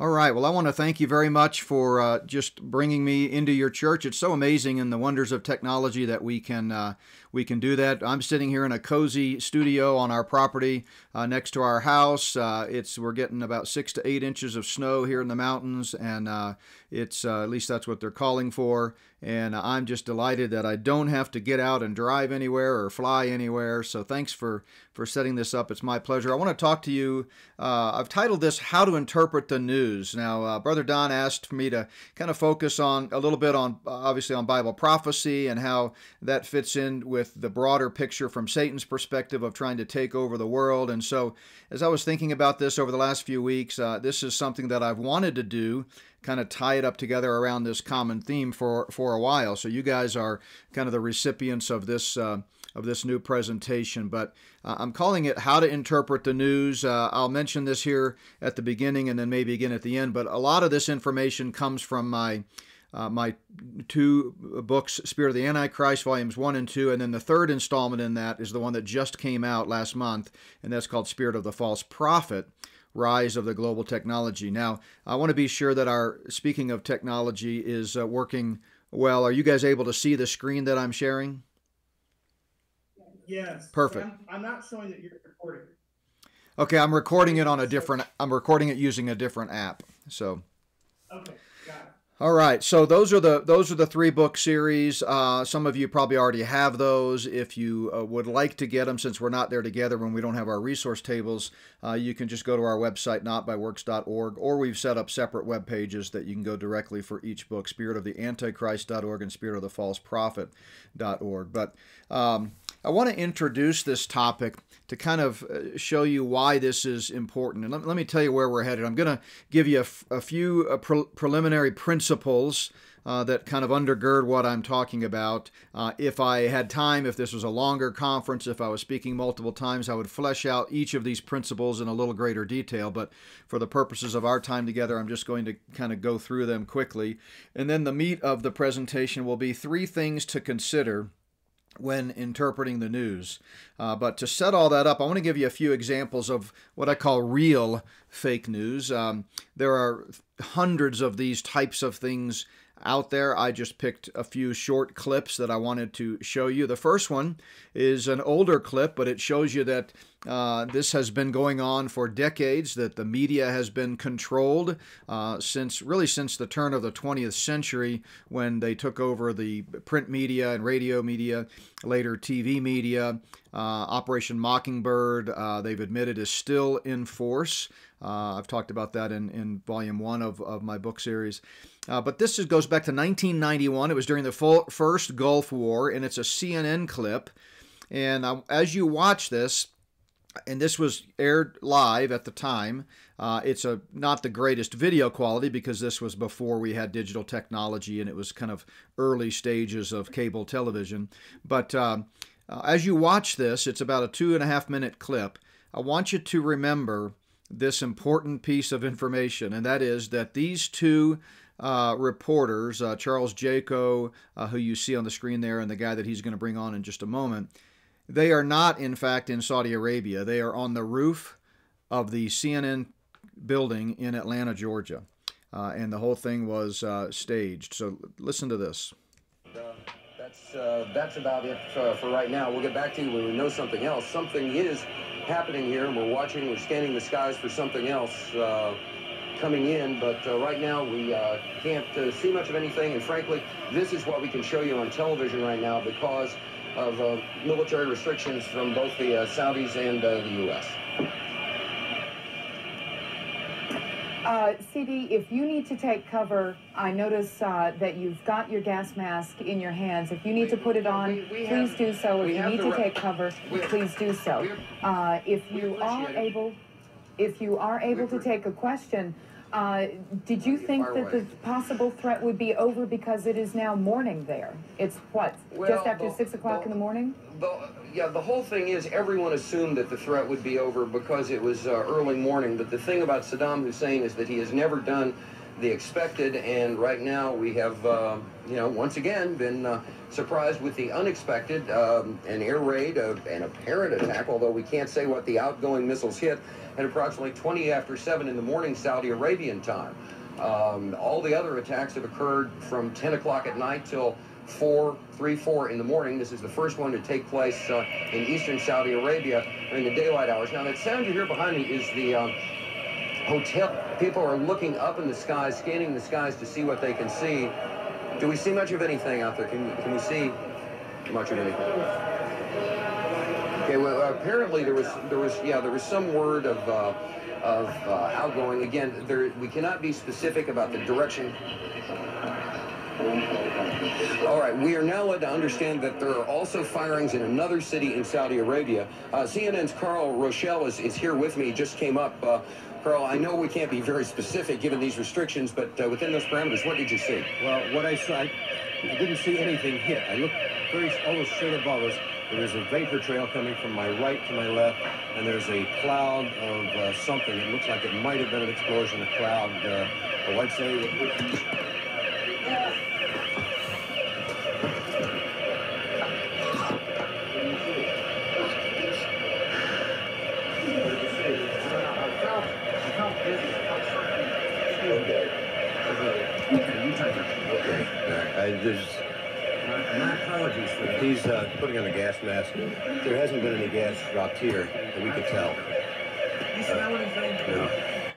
All right. Well, I want to thank you very much for uh, just bringing me into your church. It's so amazing in the wonders of technology that we can uh, we can do that. I'm sitting here in a cozy studio on our property uh, next to our house. Uh, it's we're getting about six to eight inches of snow here in the mountains, and uh, it's uh, at least that's what they're calling for. And I'm just delighted that I don't have to get out and drive anywhere or fly anywhere. So thanks for for setting this up. It's my pleasure. I want to talk to you. I've titled this "How to Interpret the News." Now, Brother Don asked me to kind of focus on a little bit on obviously on Bible prophecy and how that fits in with with the broader picture from Satan's perspective of trying to take over the world. And so, as I was thinking about this over the last few weeks, uh, this is something that I've wanted to do, kind of tie it up together around this common theme for for a while. So you guys are kind of the recipients of this. Uh, of this new presentation, but uh, I'm calling it How to Interpret the News. Uh, I'll mention this here at the beginning and then maybe again at the end, but a lot of this information comes from my uh, my two books, Spirit of the Antichrist, volumes one and two, and then the third installment in that is the one that just came out last month, and that's called Spirit of the False Prophet. Rise of the global technology. Now, I want to be sure that our speaking of technology is uh, working well. Are you guys able to see the screen that I'm sharing? Yes. Perfect. I'm, I'm not showing that you're recording. Okay, I'm recording it on a different. I'm recording it using a different app. So. Okay. All right, so those are the those are the three book series. Uh, some of you probably already have those. If you uh, would like to get them, since we're not there together when we don't have our resource tables, uh, you can just go to our website, notbyworks.org, or we've set up separate web pages that you can go directly for each book, Spirit of the Antichrist.org and Spirit of the False Prophet.org. But um, I want to introduce this topic to kind of uh, show you why this is important. And let, let me tell you where we're headed. I'm going to give you a, few uh, pre preliminary principles uh, that kind of undergird what I'm talking about. Uh, if I had time, if this was a longer conference, if I was speaking multiple times, I would flesh out each of these principles in a little greater detail. But for the purposes of our time together, I'm just going to kind of go through them quickly. And then the meat of the presentation will be three things to consider when interpreting the news. Uh, but to set all that up, I want to give you a few examples of what I call real fake news. Um, there are hundreds of these types of things out there. I just picked a few short clips that I wanted to show you. The first one is an older clip, but it shows you that uh, this has been going on for decades, that the media has been controlled uh, since really since the turn of the 20th century when they took over the print media and radio media, later TV media. Uh, Operation Mockingbird, uh, they've admitted, is still in force. Uh, I've talked about that in, in volume one of, of my book series. Uh, but this is, goes back to 1991. It was during the full, first Gulf War, and it's a CNN clip. And uh, as you watch this, and this was aired live at the time. Uh, it's a not the greatest video quality because this was before we had digital technology and it was kind of early stages of cable television. But uh, uh, as you watch this, it's about a two and a half minute clip. I want you to remember this important piece of information, and that is that these two uh, reporters, uh, Charles Jaco, uh, who you see on the screen there, and the guy that he's going to bring on in just a moment, they are not, in fact, in Saudi Arabia. They are on the roof of the CNN building in Atlanta, Georgia. Uh, and the whole thing was uh, staged. So listen to this. Uh, that's, that's about it for right now. We'll get back to you when we know something else. Something is happening here, and we're watching, we're scanning the skies for something else uh, coming in, but uh, right now we uh, can't uh, see much of anything, and frankly, this is what we can show you on television right now because of uh, military restrictions from both the uh, Saudis and the U.S. Uh, CD, if you need to take cover, I notice uh, that you've got your gas mask in your hands. If you need to put it on, we, we please have, do so. If you need to take cover, please do so. Uh, if you are able, if you are able to take a question, uh, did you think that the possible threat would be over because it is now morning there? It's what, well, just after the, 6 o'clock in the morning? The, yeah, the whole thing is everyone assumed that the threat would be over because it was uh, early morning. But the thing about Saddam Hussein is that he has never done the expected. And right now we have, uh, you know, once again been uh, surprised with the unexpected, um, an air raid, uh, an apparent attack, although we can't say what the outgoing missiles hit, at approximately 20 after 7 in the morning Saudi Arabian time. Um, all the other attacks have occurred from 10 o'clock at night till 4, 3, 4 in the morning. This is the first one to take place uh, in eastern Saudi Arabia during the daylight hours. Now, that sound you hear behind me is the um, hotel. People are looking up in the skies, scanning the skies to see what they can see. Do we see much of anything out there? Can, can we see much of anything? Okay, well, apparently there was, there was, yeah, there was some word of, uh, of uh, outgoing. Again, there, we cannot be specific about the direction all right, we are now led to understand that there are also firings in another city in Saudi Arabia. Uh, CNN's Carl Rochelle is, is here with me, just came up. Uh, Carl, I know we can't be very specific given these restrictions, but uh, within those parameters, what did you see? Well, what I saw, I, I didn't see anything hit. I looked very almost straight above us. There was a vapor trail coming from my right to my left, and there's a cloud of uh, something. It looks like it might have been an explosion, a cloud. Uh, oh, I'd say there's my apologies for that. He's uh, putting on a gas mask. There hasn't been any gas dropped here that we could tell.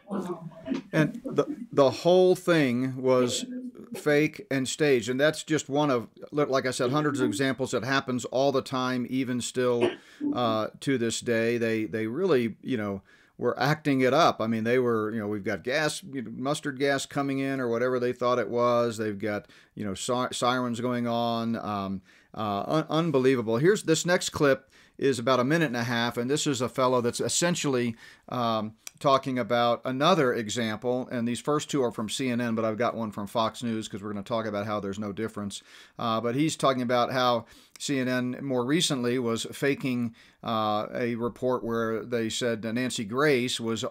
Uh, and the the whole thing was fake and staged, and that's just one of, like I said, hundreds of examples that happens all the time, even still uh, to this day. They they really, you know were acting it up. I mean, they were, you know, we've got gas, mustard gas coming in or whatever they thought it was. They've got, you know, sirens going on. Um, uh, un- unbelievable. Here's this next clip is about a minute and a half, and this is a fellow that's essentially um, talking about another example. And these first two are from CNN, but I've got one from Fox News because we're going to talk about how there's no difference. Uh, but he's talking about how CNN more recently was faking uh, a report where they said Nancy Grace was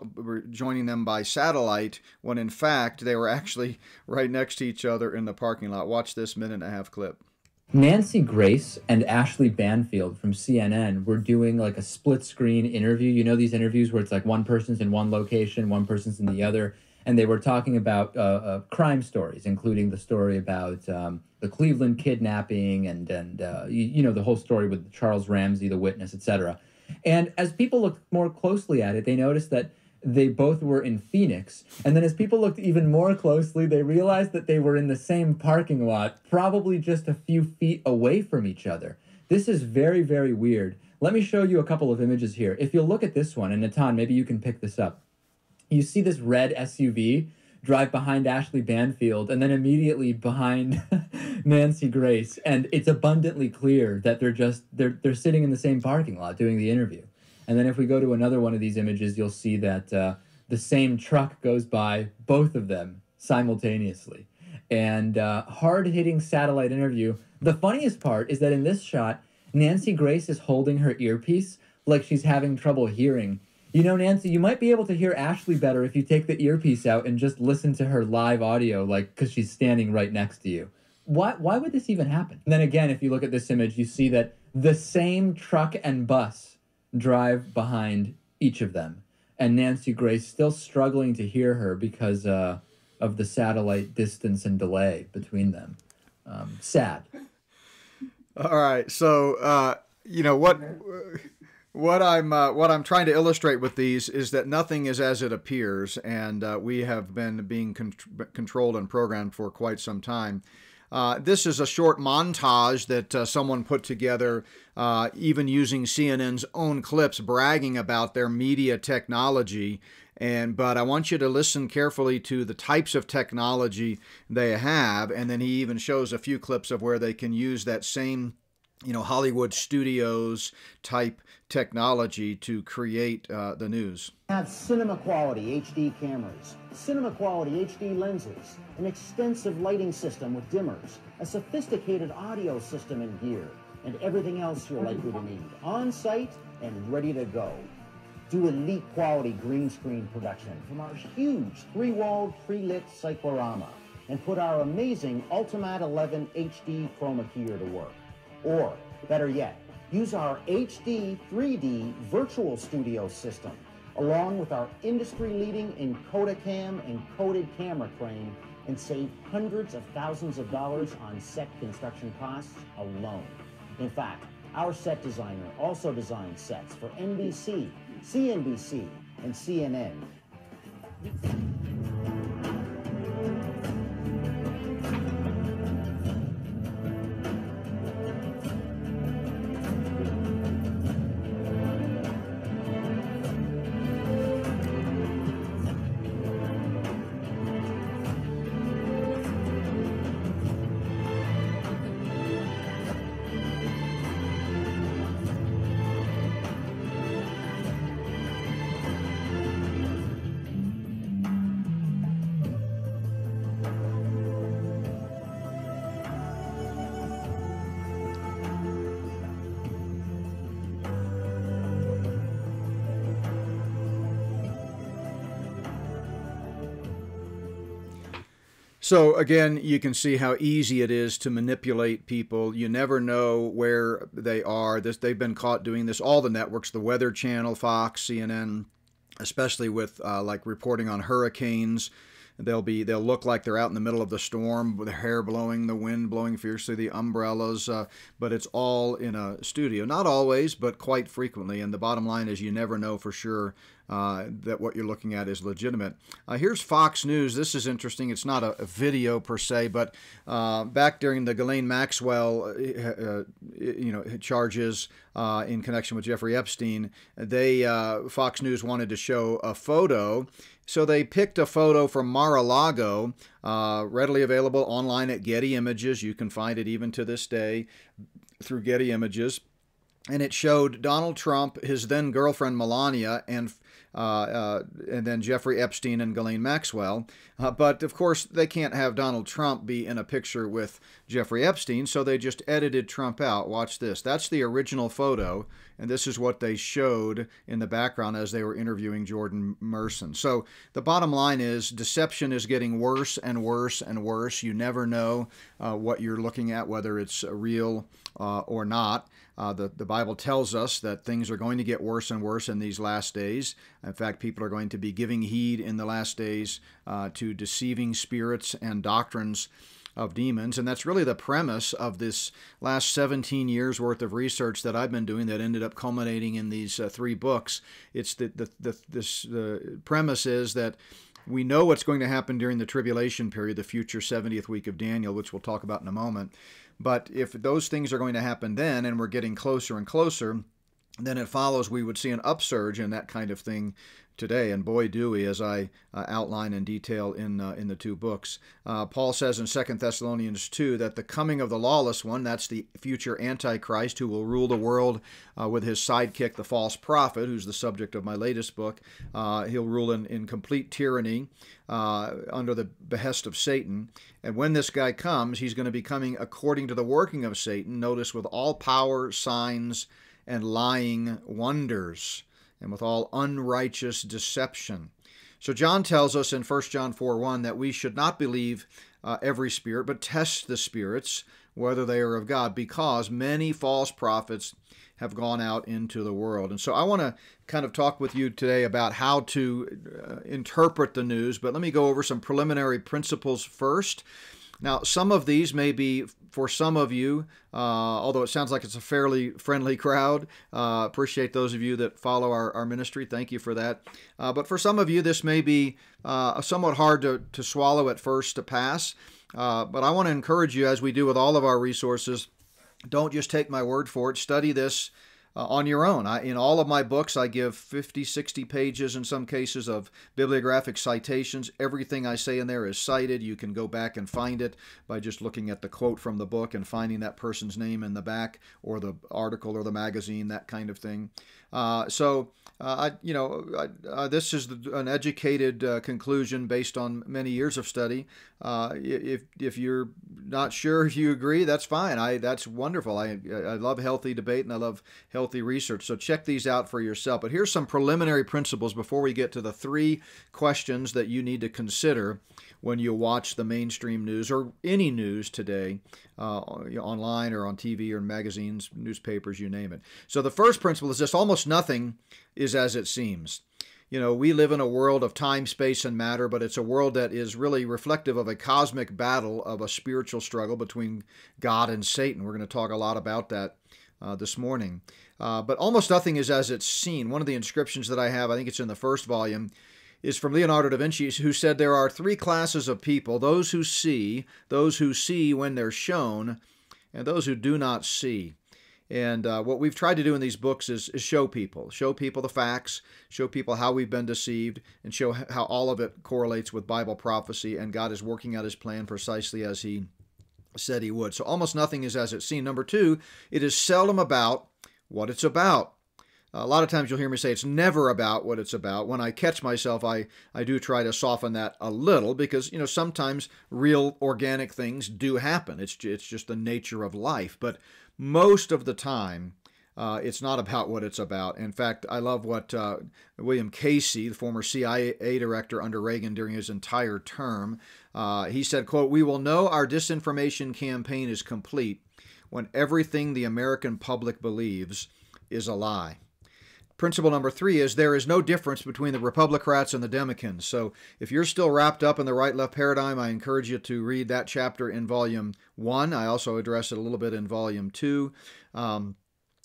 joining them by satellite when in fact they were actually right next to each other in the parking lot. Watch this minute and a half clip. Nancy Grace and Ashley Banfield from CNN were doing like a split screen interview. You know, these interviews where it's like one person's in one location, one person's in the other. And they were talking about uh, uh, crime stories, including the story about um, the Cleveland kidnapping and, and uh, you, you know, the whole story with Charles Ramsey, the witness, etc. And as people looked more closely at it, they noticed that they both were in Phoenix. And then as people looked even more closely, they realized that they were in the same parking lot, probably just a few feet away from each other. This is very, very weird. Let me show you a couple of images here. If you'll look at this one, and Natan, maybe you can pick this up. You see this red SUV drive behind Ashley Banfield and then immediately behind Nancy Grace. And it's abundantly clear that they're just they're they're sitting in the same parking lot doing the interview. And then if we go to another one of these images, you'll see that uh, the same truck goes by both of them simultaneously. And uh, hard hitting satellite interview. The funniest part is that in this shot, Nancy Grace is holding her earpiece like she's having trouble hearing. You know, Nancy, you might be able to hear Ashley better if you take the earpiece out and just listen to her live audio, like, because she's standing right next to you. Why, why would this even happen? And then again, if you look at this image, you see that the same truck and bus drive behind each of them. And Nancy Grace still struggling to hear her because uh, of the satellite distance and delay between them. Um, sad. All right. So, uh, you know, what. What I'm uh, what I'm trying to illustrate with these is that nothing is as it appears, and uh, we have been being con- controlled and programmed for quite some time. Uh, this is a short montage that uh, someone put together, uh, even using CNN's own clips, bragging about their media technology. And but I want you to listen carefully to the types of technology they have, and then he even shows a few clips of where they can use that same you know Hollywood studios type technology to create uh, the news. Have cinema quality HD cameras, cinema quality HD lenses, an extensive lighting system with dimmers, a sophisticated audio system and gear, and everything else you're likely to need on site and ready to go. do elite quality green screen production from our huge three-walled, pre-lit cyclorama and put our amazing Ultimatte 11 HD chroma keyer to work. Or, better yet, use our HD 3D virtual studio system along with our industry-leading Encodacam encoded camera crane and save hundreds of thousands of dollars on set construction costs alone. In fact, our set designer also designs sets for NBC, CNBC, and CNN. So again, you can see how easy it is to manipulate people. You never know where they are. This they've been caught doing this. All the networks, the Weather Channel, Fox, CNN, especially with uh, like reporting on hurricanes. They'll be they'll look like they're out in the middle of the storm with the hair blowing, the wind blowing fiercely, the umbrellas, uh, but it's all in a studio. Not always, but quite frequently. And the bottom line is you never know for sure uh, that what you're looking at is legitimate. Uh, here's Fox News. This is interesting. It's not a, a video per se, but uh, back during the Ghislaine Maxwell, uh, uh, you know, charges uh, in connection with Jeffrey Epstein, they Fox News wanted to show a photo so they picked a photo from Mar-a-Lago, uh, readily available online at Getty Images. You can find it even to this day through Getty Images. And it showed Donald Trump, his then girlfriend Melania, and uh, uh, and then Jeffrey Epstein and Ghislaine Maxwell. Uh, but of course, they can't have Donald Trump be in a picture with Jeffrey Epstein, so they just edited Trump out. Watch this. That's the original photo, and this is what they showed in the background as they were interviewing Jordan Merson. So the bottom line is deception is getting worse and worse and worse. You never know uh, what you're looking at, whether it's real uh, or not. Uh, the, the Bible tells us that things are going to get worse and worse in these last days. In fact, people are going to be giving heed in the last days uh, to deceiving spirits and doctrines of demons. And that's really the premise of this last 17 years worth of research that I've been doing that ended up culminating in these uh, three books. It's the, the, the, this, the premise is that we know what's going to happen during the tribulation period, the future 70th week of Daniel, which we'll talk about in a moment. But if those things are going to happen then and we're getting closer and closer, then it follows we would see an upsurge in that kind of thing today. And boy, do we, as I uh, outline in detail in uh, in the two books. Uh, Paul says in Second Thessalonians 2 that the coming of the lawless one, that's the future Antichrist who will rule the world uh, with his sidekick, the false prophet, who's the subject of my latest book. Uh, he'll rule in, in complete tyranny uh, under the behest of Satan. And when this guy comes, he's going to be coming according to the working of Satan. Notice with all power, signs, and lying wonders and with all unrighteous deception. So John tells us in 1 John 4 1 that we should not believe uh, every spirit, but test the spirits, whether they are of God, because many false prophets have gone out into the world. And so I want to kind of talk with you today about how to uh, interpret the news, but let me go over some preliminary principles first. Now, some of these may be for some of you, uh, although it sounds like it's a fairly friendly crowd. Uh, appreciate those of you that follow our, our ministry. Thank you for that. Uh, but for some of you, this may be uh, somewhat hard to, to swallow at first to pass. Uh, but I want to encourage you, as we do with all of our resources, don't just take my word for it. Study this uh, on your own. I, in all of my books, I give 50, 60 pages in some cases of bibliographic citations. Everything I say in there is cited. You can go back and find it by just looking at the quote from the book and finding that person's name in the back or the article or the magazine, that kind of thing. Uh, so, uh, I, you know, uh, this is an educated uh, conclusion based on many years of study. If if you're not sure if you agree, that's fine. I that's wonderful. I I love healthy debate and I love healthy research. So check these out for yourself. But here's some preliminary principles before we get to the three questions that you need to consider when you watch the mainstream news or any news today, uh, online or on TV or magazines, newspapers, you name it. So the first principle is this: almost nothing is as it seems. You know, we live in a world of time, space, and matter, but it's a world that is really reflective of a cosmic battle of a spiritual struggle between God and Satan. We're going to talk a lot about that uh, this morning. Uh, but almost nothing is as it's seen. One of the inscriptions that I have, I think it's in the first volume, is from Leonardo da Vinci, who said there are three classes of people those who see, those who see when they're shown, and those who do not see. And uh, what we've tried to do in these books is, is, show people, show people the facts, show people how we've been deceived, and show how all of it correlates with Bible prophecy, and God is working out His plan precisely as He said He would. So almost nothing is as it's seen. Number two, it is seldom about what it's about. A lot of times you'll hear me say it's never about what it's about. When I catch myself, I, I do try to soften that a little because, you know, sometimes real organic things do happen. It's, it's just the nature of life. But most of the time, uh, it's not about what it's about. In fact, I love what uh, William Casey, the former CIA director under Reagan during his entire term, uh, he said, quote, We will know our disinformation campaign is complete when everything the American public believes is a lie. Principle number three is there is no difference between the Republicrats and the Democrats. So if you're still wrapped up in the right left paradigm, I encourage you to read that chapter in volume one. I also address it a little bit in volume two. Um,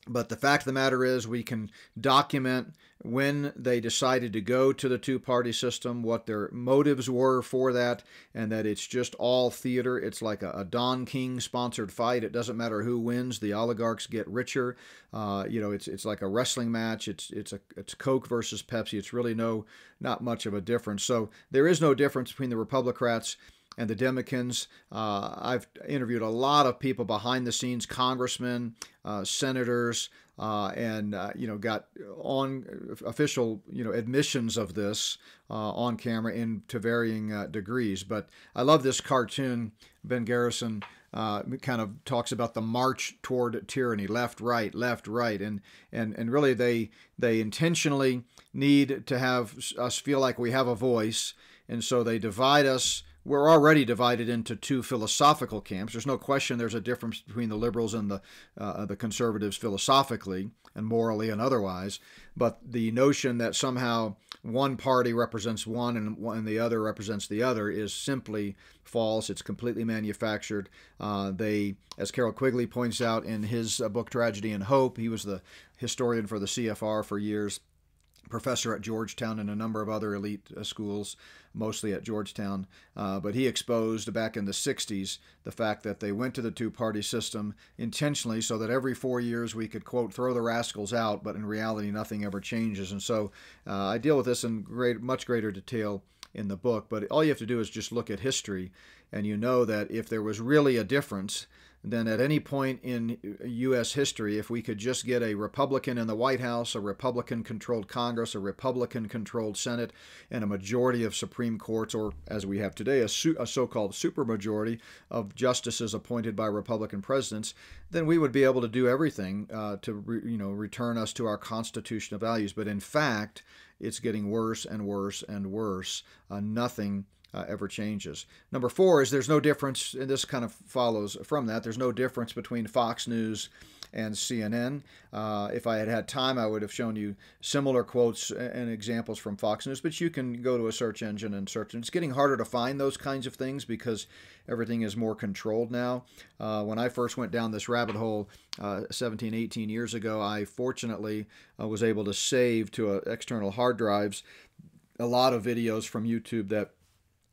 but the fact of the matter is, we can document when they decided to go to the two party system, what their motives were for that, and that it's just all theater. It's like a, a Don King sponsored fight. It doesn't matter who wins, the oligarchs get richer. Uh, you know, it's it's like a wrestling match. It's it's a it's Coke versus Pepsi. It's really no not much of a difference. So there is no difference between the Republicrats and the Democrats. Uh, I've interviewed a lot of people behind the scenes, congressmen, uh, senators, uh, and uh, you know got on official you know admissions of this uh, on camera in to varying uh, degrees. But I love this cartoon. Ben Garrison. kind of talks about the march toward tyranny, left, right, left, right, and and and really they they intentionally need to have us feel like we have a voice, and so they divide us we're already divided into two philosophical camps. There's no question there's a difference between the liberals and the uh, the conservatives philosophically and morally and otherwise. But the notion that somehow one party represents one and, and the other represents the other is simply false. It's completely manufactured. Uh, they, as Carroll Quigley points out in his uh, book Tragedy and Hope, he was the historian for the CFR for years professor at Georgetown and a number of other elite uh, schools, mostly at Georgetown. Uh, but he exposed back in the 60s the fact that they went to the two party system intentionally so that every four years we could, quote, throw the rascals out, but in reality, nothing ever changes. And so uh, I deal with this in great, much greater detail in the book. But all you have to do is just look at history, and you know that if there was really a difference, then at any point in U.S. history, if we could just get a Republican in the White House, a Republican controlled Congress, a Republican controlled Senate, and a majority of Supreme Courts, or as we have today, a, so called supermajority of justices appointed by Republican presidents, then we would be able to do everything uh, to you know, return us to our constitutional values. But in fact, it's getting worse and worse and worse. Uh, nothing uh, ever changes. Number four is there's no difference, and this kind of follows from that. There's no difference between Fox News and CNN. Uh, if I had had time, I would have shown you similar quotes and examples from Fox News, but you can go to a search engine and search. It's getting harder to find those kinds of things because everything is more controlled now. Uh, when I first went down this rabbit hole uh, 17, 18 years ago, I fortunately uh, was able to save to uh, external hard drives a lot of videos from YouTube that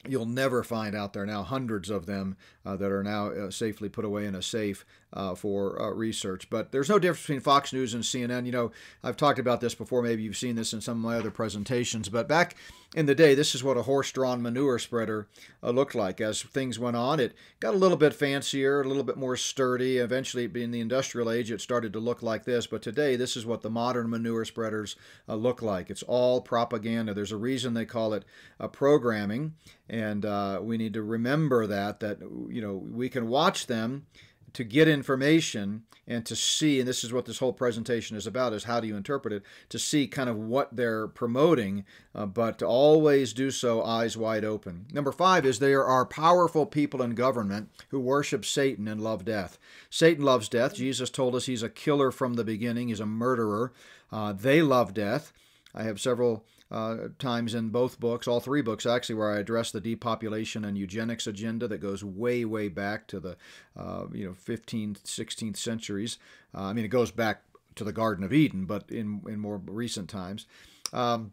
you'll never find out there are now hundreds of them uh, that are now uh, safely put away in a safe uh, for uh, research but there's no difference between fox news and cnn you know i've talked about this before maybe you've seen this in some of my other presentations but back in the day, this is what a horse-drawn manure spreader uh, looked like. As things went on, it got a little bit fancier, a little bit more sturdy. Eventually, in the industrial age, it started to look like this. But today, this is what the modern manure spreaders uh, look like. It's all propaganda. There's a reason they call it uh, programming, and uh, we need to remember that that you know we can watch them to get information and to see and this is what this whole presentation is about is how do you interpret it to see kind of what they're promoting uh, but to always do so eyes wide open. Number five is there are powerful people in government who worship satan and love death. Satan loves death. Jesus told us he's a killer from the beginning. He's a murderer. Uh, they love death. I have several uh, times in both books, all three books actually, where I address the depopulation and eugenics agenda that goes way, way back to the uh, you know 15th, 16th centuries. Uh, I mean, it goes back to the Garden of Eden, but in in more recent times. Um,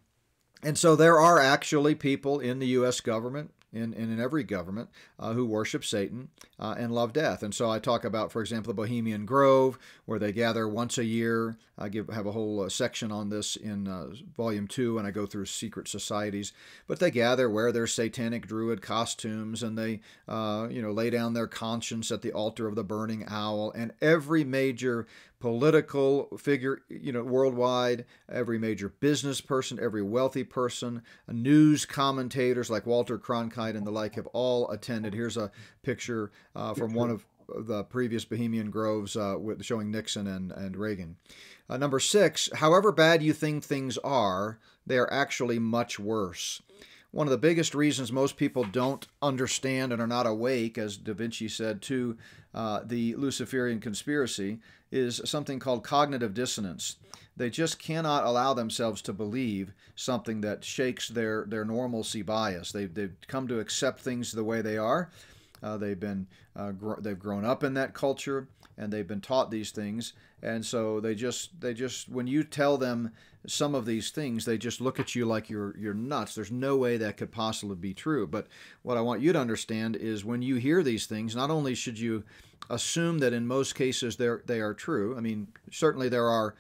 and so there are actually people in the U.S. government in, in every government uh, who worship Satan uh, and love death. And so I talk about, for example, the Bohemian Grove, where they gather once a year. I give have a whole uh, section on this in uh, Volume 2, and I go through secret societies. But they gather, wear their satanic druid costumes, and they, uh, you know, lay down their conscience at the altar of the burning owl. And every major political figure, you know, worldwide, every major business person, every wealthy person, news commentators like Walter Cronkite and the like have all attended. Here's a picture uh, from one of the previous Bohemian Groves uh, with, showing Nixon and, and Reagan. Uh, number six, however bad you think things are, they are actually much worse. One of the biggest reasons most people don't understand and are not awake, as Da Vinci said, to uh, the Luciferian conspiracy is something called cognitive dissonance. They just cannot allow themselves to believe something that shakes their, their normalcy bias. They've, they've come to accept things the way they are. Uh, they've been uh, gr- they've grown up in that culture and they've been taught these things and so they just they just when you tell them some of these things they just look at you like you're you're nuts there's no way that could possibly be true but what i want you to understand is when you hear these things not only should you assume that in most cases they they are true i mean certainly there are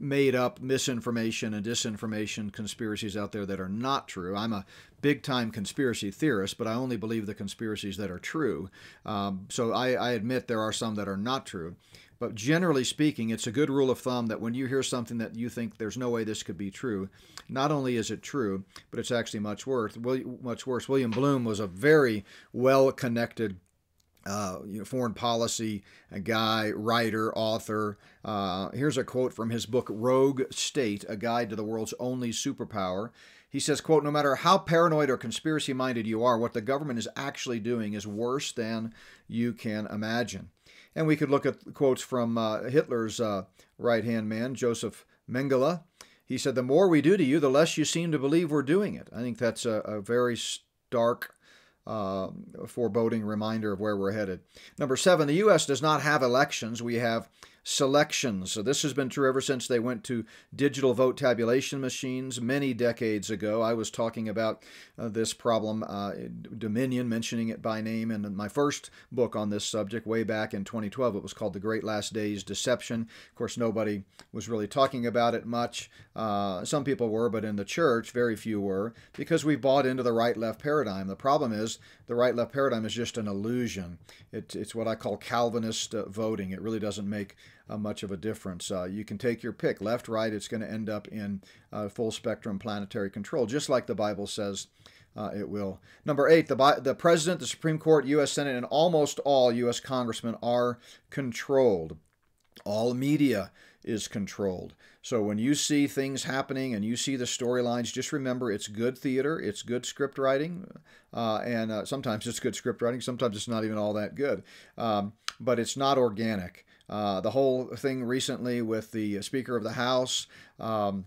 made up misinformation and disinformation conspiracies out there that are not true. I'm a big time conspiracy theorist, but I only believe the conspiracies that are true. Um, so I, I admit there are some that are not true. But generally speaking, it's a good rule of thumb that when you hear something that you think there's no way this could be true, not only is it true, but it's actually much worse. Much worse. William Blum was a very well connected uh, you know, foreign policy guy, writer, author. Uh, here's a quote from his book Rogue State: A Guide to the World's Only Superpower. He says, "quote No matter how paranoid or conspiracy-minded you are, what the government is actually doing is worse than you can imagine." And we could look at quotes from uh, Hitler's uh, right-hand man, Joseph Mengele. He said, "The more we do to you, the less you seem to believe we're doing it." I think that's a, a very stark uh, foreboding reminder of where we're headed. Number seven, the U.S. does not have elections. We have selections. So this has been true ever since they went to digital vote tabulation machines many decades ago. I was talking about uh, this problem, uh, Dominion, mentioning it by name in my first book on this subject way back in 2012. It was called The Great Last Days Deception. Of course, nobody was really talking about it much. Uh, some people were, but in the church, very few were, because we bought into the right left paradigm. The problem is the right left paradigm is just an illusion. It, it's what I call Calvinist uh, voting. It really doesn't make uh, much of a difference. Uh, you can take your pick, left, right, it's going to end up in uh, full spectrum planetary control, just like the Bible says uh, it will. Number eight, the, the President, the Supreme Court, U.S. Senate, and almost all U.S. congressmen are controlled. All media is controlled. So when you see things happening and you see the storylines, just remember it's good theater, it's good script writing, uh, and uh, sometimes it's good script writing, sometimes it's not even all that good. Um, but it's not organic. Uh, the whole thing recently with the Speaker of the House, um,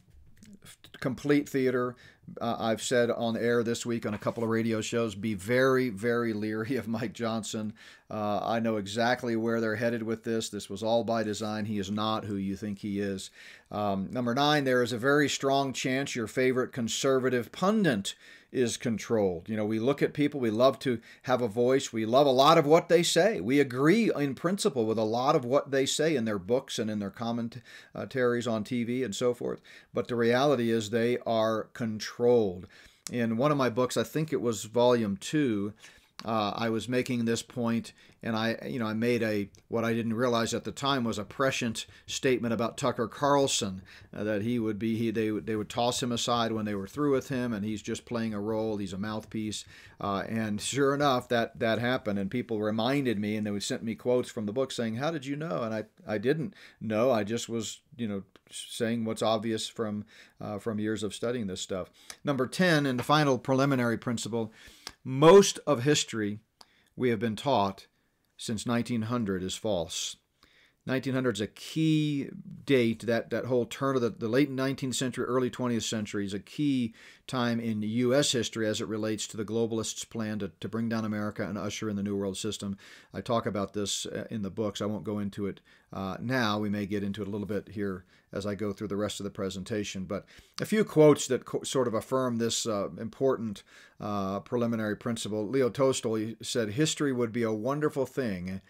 complete theater. Uh, I've said on air this week on a couple of radio shows be very, very leery of Mike Johnson. Uh, I know exactly where they're headed with this. This was all by design. He is not who you think he is. Um, number nine, there is a very strong chance your favorite conservative pundit is controlled. You know, we look at people, we love to have a voice, we love a lot of what they say. We agree in principle with a lot of what they say in their books and in their commentaries on TV and so forth. But the reality is they are controlled. in one of my books, I think it was volume two, uh, I was making this point, and I, you know, I made a what I didn't realize at the time was a prescient statement about Tucker Carlson uh, that he would be he they they would toss him aside when they were through with him, and he's just playing a role. He's a mouthpiece, uh, and sure enough, that that happened, and people reminded me, and they would send me quotes from the book saying, "How did you know?" And I I didn't know. I just was you know saying what's obvious from uh, from years of studying this stuff. Number ten, and the final preliminary principle most of history, we have been taught since 1900, is false. 1900 is a key date. That that whole turn of the, the late 19th century, early 20th century is a key time in U.S. history as it relates to the globalists' plan to, to bring down America and usher in the New World System. I talk about this uh, in the books. I won't go into it uh, now. We may get into it a little bit here as I go through the rest of the presentation. But a few quotes that co- sort of affirm this uh, important uh, preliminary principle. Leo Tolstoy said, History would be a wonderful thing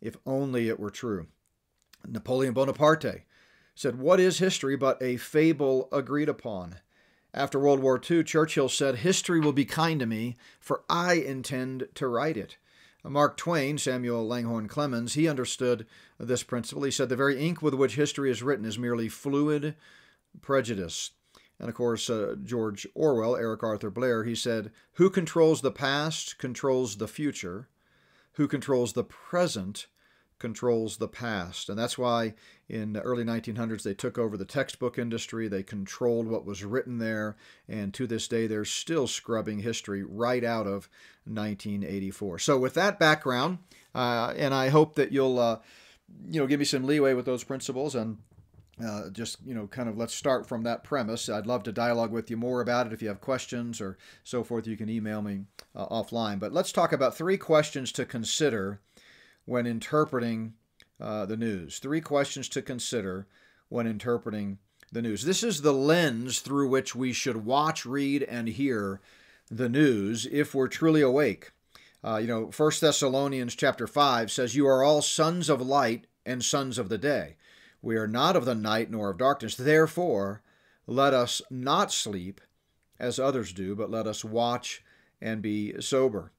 if only it were true. Napoleon Bonaparte said, What is history but a fable agreed upon? After World War II, Churchill said, History will be kind to me, for I intend to write it. Mark Twain, Samuel Langhorne Clemens, he understood this principle. He said, The very ink with which history is written is merely fluid prejudice. And of course, uh, George Orwell, Eric Arthur Blair, he said, Who controls the past controls the future. Who controls the present controls the past. And that's why in the early 1900s they took over the textbook industry, they controlled what was written there, and to this day they're still scrubbing history right out of 1984. So, with that background, uh, and I hope that you'll. Uh, you know, give me some leeway with those principles and uh, just you know kind of let's start from that premise i'd love to dialogue with you more about it if you have questions or so forth you can email me uh, offline but let's talk about three questions to consider when interpreting uh, the news. Three questions to consider when interpreting the news. This is the lens through which we should watch, read, and hear the news if we're truly awake. Uh, you know, 1 Thessalonians chapter 5 says, You are all sons of light and sons of the day. We are not of the night nor of darkness. Therefore, let us not sleep as others do, but let us watch and be sober.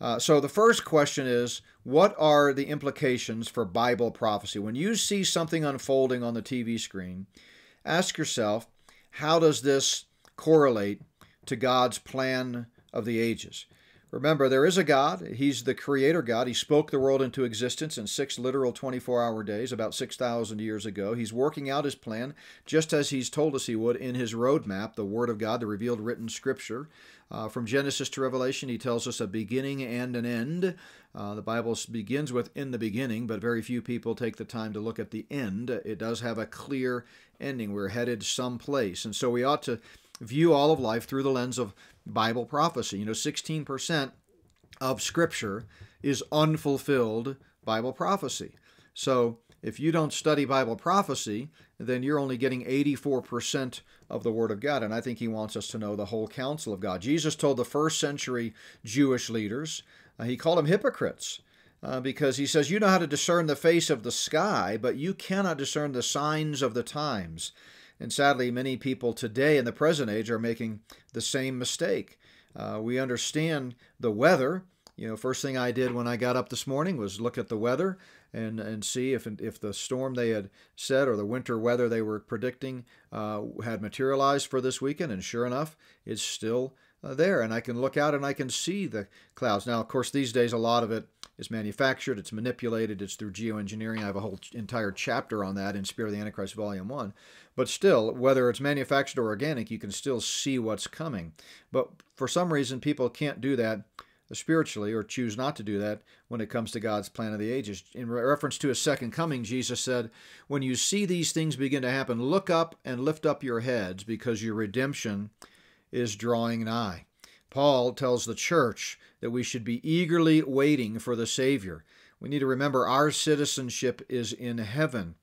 Uh, so the first question is what are the implications for Bible prophecy? When you see something unfolding on the TV screen, ask yourself, how does this correlate to God's plan of the ages? Remember, there is a God. He's the creator God. He spoke the world into existence in six literal 24 hour days about 6,000 years ago. He's working out his plan just as he's told us he would in his roadmap, the Word of God, the revealed written scripture. Uh, from Genesis to Revelation, he tells us a beginning and an end. Uh, the Bible begins with in the beginning, but very few people take the time to look at the end. It does have a clear ending. We're headed someplace. And so we ought to view all of life through the lens of Bible prophecy. You know, 16% of Scripture is unfulfilled Bible prophecy. So if you don't study Bible prophecy, then you're only getting 84% of the Word of God. And I think he wants us to know the whole counsel of God. Jesus told the first century Jewish leaders, uh, he called them hypocrites. Uh, because he says, You know how to discern the face of the sky, but you cannot discern the signs of the times. And sadly, many people today in the present age are making the same mistake. Uh, we understand the weather. You know, first thing I did when I got up this morning was look at the weather and and see if if the storm they had said or the winter weather they were predicting uh, had materialized for this weekend. And sure enough, it's still uh, there, and I can look out and I can see the clouds. Now, of course, these days a lot of it is manufactured, it's manipulated, it's through geoengineering. I have a whole entire chapter on that in Spirit of the Antichrist, Volume 1. But still, whether it's manufactured or organic, you can still see what's coming. But for some reason, people can't do that spiritually or choose not to do that when it comes to God's plan of the ages. In reference to his second coming, Jesus said, When you see these things begin to happen, look up and lift up your heads because your redemption is drawing nigh. Paul tells the church that we should be eagerly waiting for the Savior. We need to remember our citizenship is in heaven.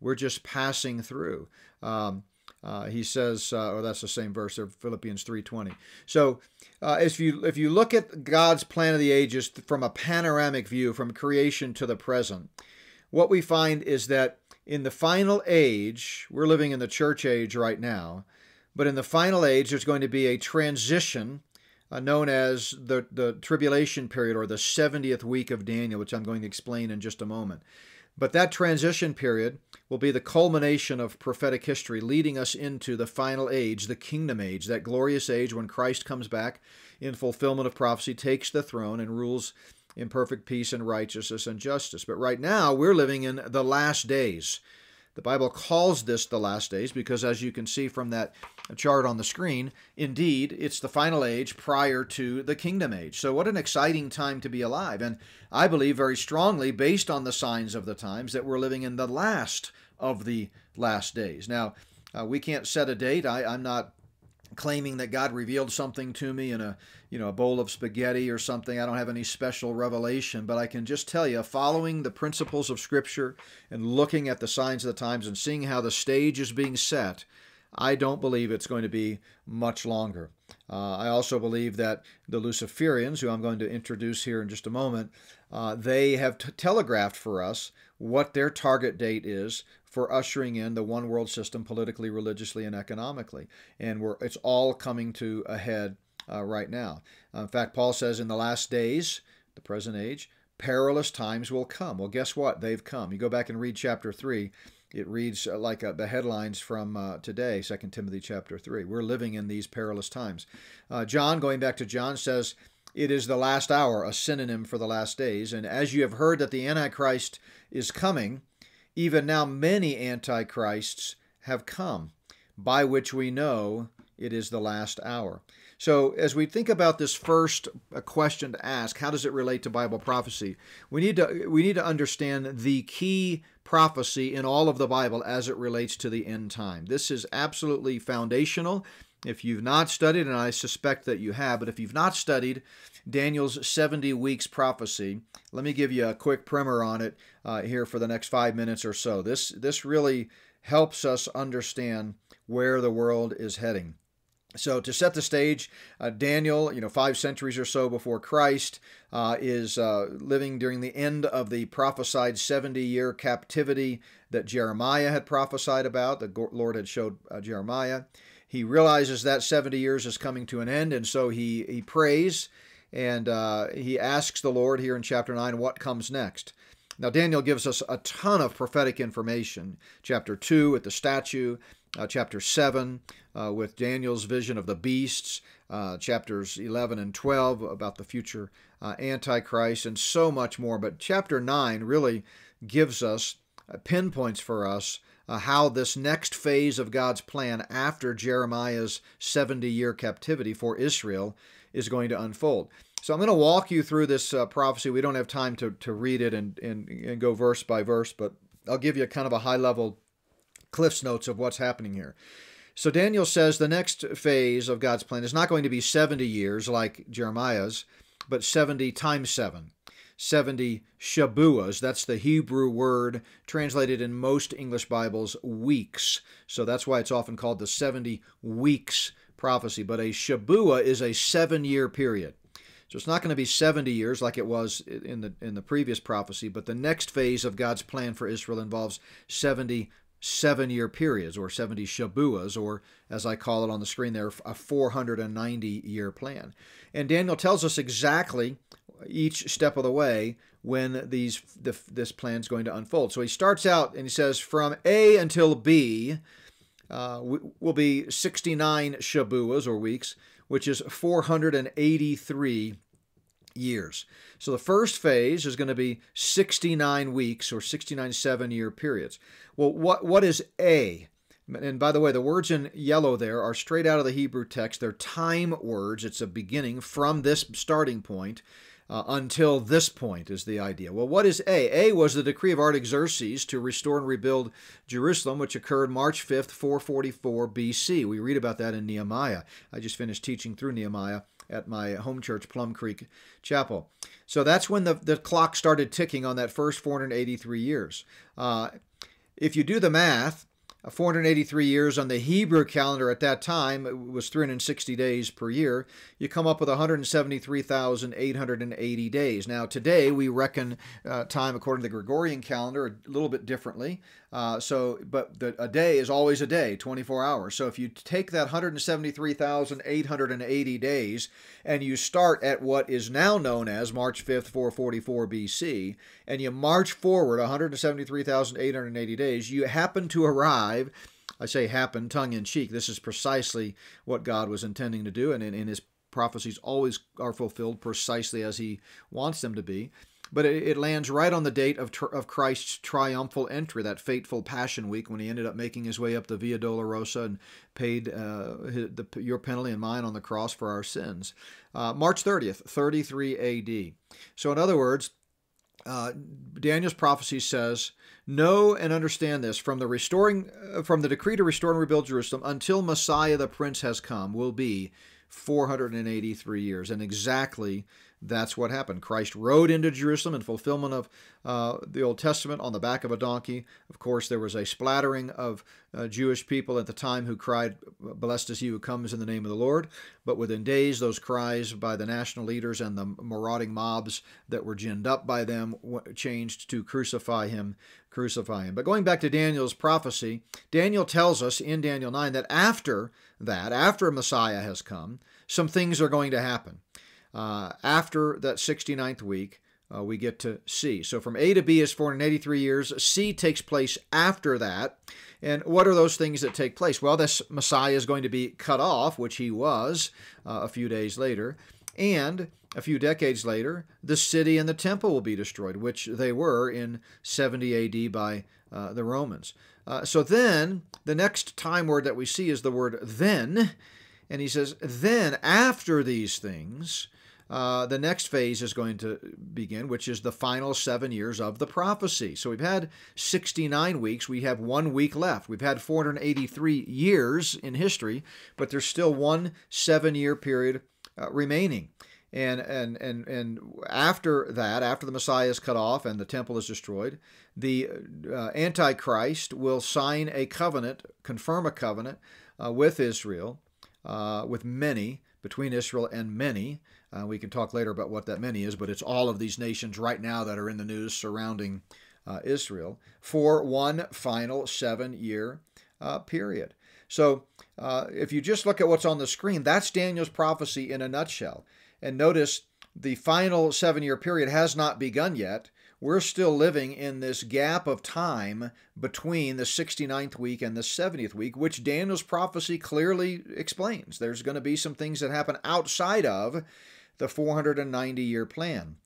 We're just passing through. Um, uh, he says, uh, or that's the same verse of Philippians 3:20. So, uh, if you if you look at God's plan of the ages from a panoramic view, from creation to the present, what we find is that in the final age, we're living in the church age right now, But in the final age, there's going to be a transition uh, known as the, the tribulation period or the 70th week of Daniel, which I'm going to explain in just a moment. But that transition period will be the culmination of prophetic history, leading us into the final age, the kingdom age, that glorious age when Christ comes back in fulfillment of prophecy, takes the throne, and rules in perfect peace and righteousness and justice. But right now, we're living in the last days. The Bible calls this the last days because, as you can see from that chart on the screen, indeed, it's the final age prior to the kingdom age. So, what an exciting time to be alive. And I believe very strongly, based on the signs of the times, that we're living in the last of the last days. Now, uh, we can't set a date. I, I'm not claiming that God revealed something to me in a you know a bowl of spaghetti or something. I don't have any special revelation, but I can just tell you, following the principles of Scripture and looking at the signs of the times and seeing how the stage is being set, I don't believe it's going to be much longer. Uh, I also believe that the Luciferians, who I'm going to introduce here in just a moment, uh, they have telegraphed for us what their target date is for ushering in the one world system politically, religiously, and economically. And we're, it's all coming to a head uh, right now. Uh, in fact, Paul says in the last days, the present age, perilous times will come. Well, guess what? They've come. You go back and read chapter 3. It reads uh, like uh, the headlines from uh, today, 2 Timothy chapter 3. We're living in these perilous times. Uh, John, going back to John, says, it is the last hour, a synonym for the last days. And as you have heard that the Antichrist is coming, even now, many antichrists have come, by which we know it is the last hour. So, as we think about this first uh, question to ask, how does it relate to Bible prophecy? We need to we need to understand the key prophecy in all of the Bible as it relates to the end time. This is absolutely foundational. If you've not studied, and I suspect that you have, but if you've not studied Daniel's 70 weeks prophecy, let me give you a quick primer on it uh, here for the next five minutes or so. This, this really helps us understand where the world is heading. So to set the stage, uh, Daniel, you know, five centuries or so before Christ, uh, is uh, living during the end of the prophesied 70-year captivity that Jeremiah had prophesied about, the Lord had showed uh, Jeremiah. He realizes that 70 years is coming to an end, and so he, he prays and uh, he asks the Lord here in chapter 9 what comes next. Now, Daniel gives us a ton of prophetic information. Chapter 2 with the statue, uh, chapter 7 uh, with Daniel's vision of the beasts, uh, chapters 11 and 12 about the future uh, Antichrist, and so much more. But chapter 9 really gives us uh, pinpoints for us uh, how this next phase of God's plan after Jeremiah's 70 year captivity for Israel is going to unfold. So I'm going to walk you through this uh, prophecy. We don't have time to, to read it and, and, and go verse by verse, but I'll give you kind of a high level Cliff's Notes of what's happening here. So Daniel says the next phase of God's plan is not going to be 70 years like Jeremiah's, but 70 times 7. 70 Shabuas. That's the Hebrew word translated in most English Bibles, weeks. So that's why it's often called the 70 weeks prophecy. But a Shabua is a seven year period. So it's not going to be 70 years like it was in the in the previous prophecy, but the next phase of God's plan for Israel involves 70 seven year periods or 70 shabuas, or as I call it on the screen there, a 490 year plan. And Daniel tells us exactly each step of the way when these the, this plan is going to unfold. So he starts out and he says, from A until B uh, will be 69 shabuas or weeks, which is 483 years. So the first phase is going to be 69 weeks or 69 seven year periods. Well, what, what is A? And by the way, the words in yellow there are straight out of the Hebrew text. They're time words. It's a beginning from this starting point uh, until this point is the idea. Well, what is A? A was the decree of Artaxerxes to restore and rebuild Jerusalem, which occurred March 5th, 444 BC. We read about that in Nehemiah. I just finished teaching through Nehemiah at my home church, Plum Creek Chapel. So that's when the, the clock started ticking on that first 483 years. Uh, if you do the math, 483 years on the Hebrew calendar at that time it was 360 days per year. You come up with 173,880 days. Now, today we reckon uh, time according to the Gregorian calendar a little bit differently. Uh, so, but the, a day is always a day, 24 hours. So if you take that 173,880 days and you start at what is now known as March 5th, 444 BC, and you march forward 173,880 days, you happen to arrive. I say happen tongue in cheek. This is precisely what God was intending to do, and in, in his prophecies always are fulfilled precisely as he wants them to be but it, it lands right on the date of, of Christ's triumphal entry, that fateful Passion Week when he ended up making his way up the Via Dolorosa and paid uh, the, your penalty and mine on the cross for our sins. Uh, March 30th, 33 AD. So, in other words, uh, Daniel's prophecy says, "Know and understand this: from the restoring, uh, from the decree to restore and rebuild Jerusalem until Messiah the Prince has come, will be 483 years." And exactly that's what happened. Christ rode into Jerusalem in fulfillment of uh, the Old Testament on the back of a donkey. Of course, there was a splattering of uh, Jewish people at the time who cried, Blessed is he who comes in the name of the Lord. But within days, those cries by the national leaders and the marauding mobs that were ginned up by them changed to crucify him, crucify him. But going back to Daniel's prophecy, Daniel tells us in Daniel 9 that after that, after Messiah has come, some things are going to happen. Uh, after that 69th week, uh, we get to C. So from A to B is 483 years. C takes place after that. And what are those things that take place? Well, this Messiah is going to be cut off, which he was uh, a few days later. And a few decades later, the city and the temple will be destroyed, which they were in 70 AD by uh, the Romans. Uh, so then, the next time word that we see is the word then. And he says, then after these things, uh, the next phase is going to begin, which is the final seven years of the prophecy. So we've had 69 weeks. We have one week left. We've had 483 years in history, but there's still one seven year period uh, remaining. And, and, and, and after that, after the Messiah is cut off and the temple is destroyed, the uh, Antichrist will sign a covenant, confirm a covenant uh, with Israel, uh, with many, between Israel and many, uh, we can talk later about what that many is, but it's all of these nations right now that are in the news surrounding uh, Israel for one final seven year uh, period. So uh, if you just look at what's on the screen, that's Daniel's prophecy in a nutshell. And notice the final seven year period has not begun yet. We're still living in this gap of time between the 69th week and the 70th week, which Daniel's prophecy clearly explains. There's going to be some things that happen outside of the 490 year plan.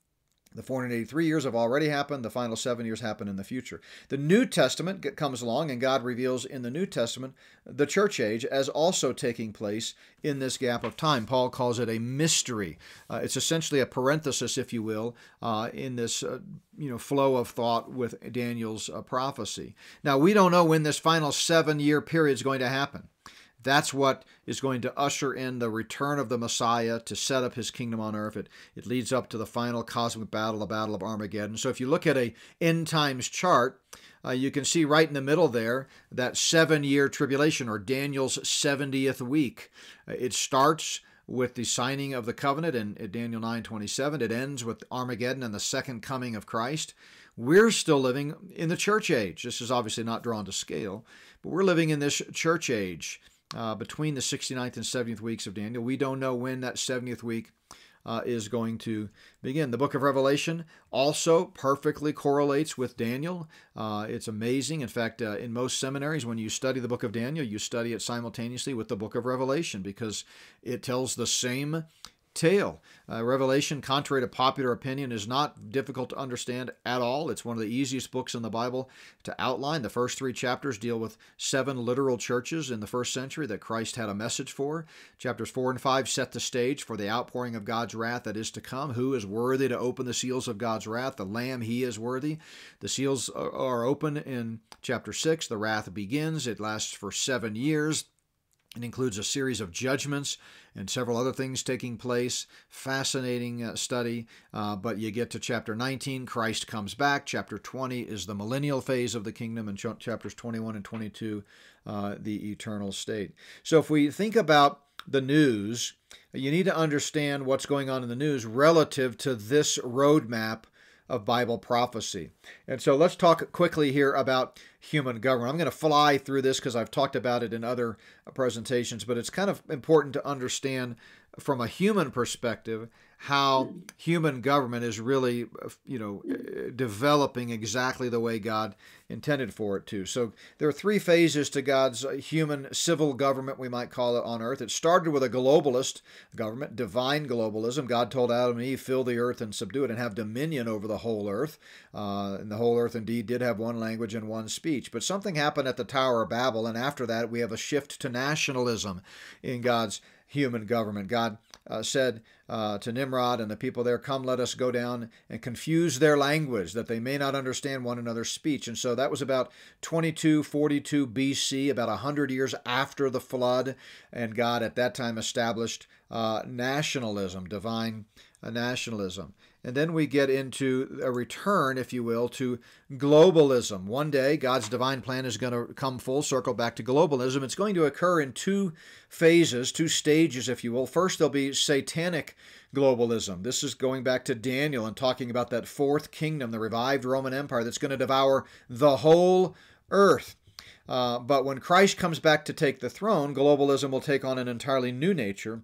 The 483 years have already happened. The final seven years happen in the future. The New Testament comes along, and God reveals in the New Testament the church age as also taking place in this gap of time. Paul calls it a mystery. Uh, it's essentially a parenthesis, if you will, uh, in this uh, you know flow of thought with Daniel's uh, prophecy. Now we don't know when this final seven year period is going to happen. That's what is going to usher in the return of the Messiah to set up his kingdom on earth. It, it leads up to the final cosmic battle, the Battle of Armageddon. So if you look at a end times chart, uh, you can see right in the middle there that seven year tribulation or Daniel's 70th week. Uh, it starts with the signing of the covenant in, in Daniel 9:27. It ends with Armageddon and the second coming of Christ. We're still living in the church age. This is obviously not drawn to scale, but we're living in this church age uh, between the 69th and 70th weeks of Daniel. We don't know when that 70th week uh, is going to begin. The book of Revelation also perfectly correlates with Daniel. Uh, it's amazing. In fact, uh, in most seminaries, when you study the book of Daniel, you study it simultaneously with the book of Revelation because it tells the same tale. Uh, Revelation, contrary to popular opinion, is not difficult to understand at all. It's one of the easiest books in the Bible to outline. The first three chapters deal with seven literal churches in the first century that Christ had a message for. Chapters four and five set the stage for the outpouring of God's wrath that is to come. Who is worthy to open the seals of God's wrath? The Lamb, he is worthy. The seals are open in chapter six. The wrath begins. It lasts for seven years. It includes a series of judgments and several other things taking place. Fascinating uh, study. Uh, but you get to chapter 19, Christ comes back. Chapter 20 is the millennial phase of the kingdom, and ch- chapters 21 and 22, uh, the eternal state. So if we think about the news, you need to understand what's going on in the news relative to this roadmap of Bible prophecy. And so let's talk quickly here about human government. I'm going to fly through this because I've talked about it in other uh, presentations, but it's kind of important to understand from a human perspective how human government is really uh, you know uh, developing exactly the way God intended for it to. So there are three phases to God's uh, human civil government we might call it on earth. It started with a globalist government, divine globalism. God told Adam and Eve fill the earth and subdue it and have dominion over the whole earth. Uh, and the whole earth indeed did have one language and one speech. But something happened at the Tower of Babel and after that we have a shift to nationalism in God's human government. God uh, said uh, to Nimrod and the people there, Come, let us go down and confuse their language, that they may not understand one another's speech. And so that was about 2242 BC, about 100 years after the flood. And God at that time established uh, nationalism, divine uh, nationalism. And then we get into a return, if you will, to globalism. One day, God's divine plan is going to come full circle back to globalism. It's going to occur in two phases, two stages, if you will. First, there'll be satanic globalism. This is going back to Daniel and talking about that fourth kingdom, the revived Roman Empire, that's going to devour the whole earth. Uh, but when Christ comes back to take the throne, globalism will take on an entirely new nature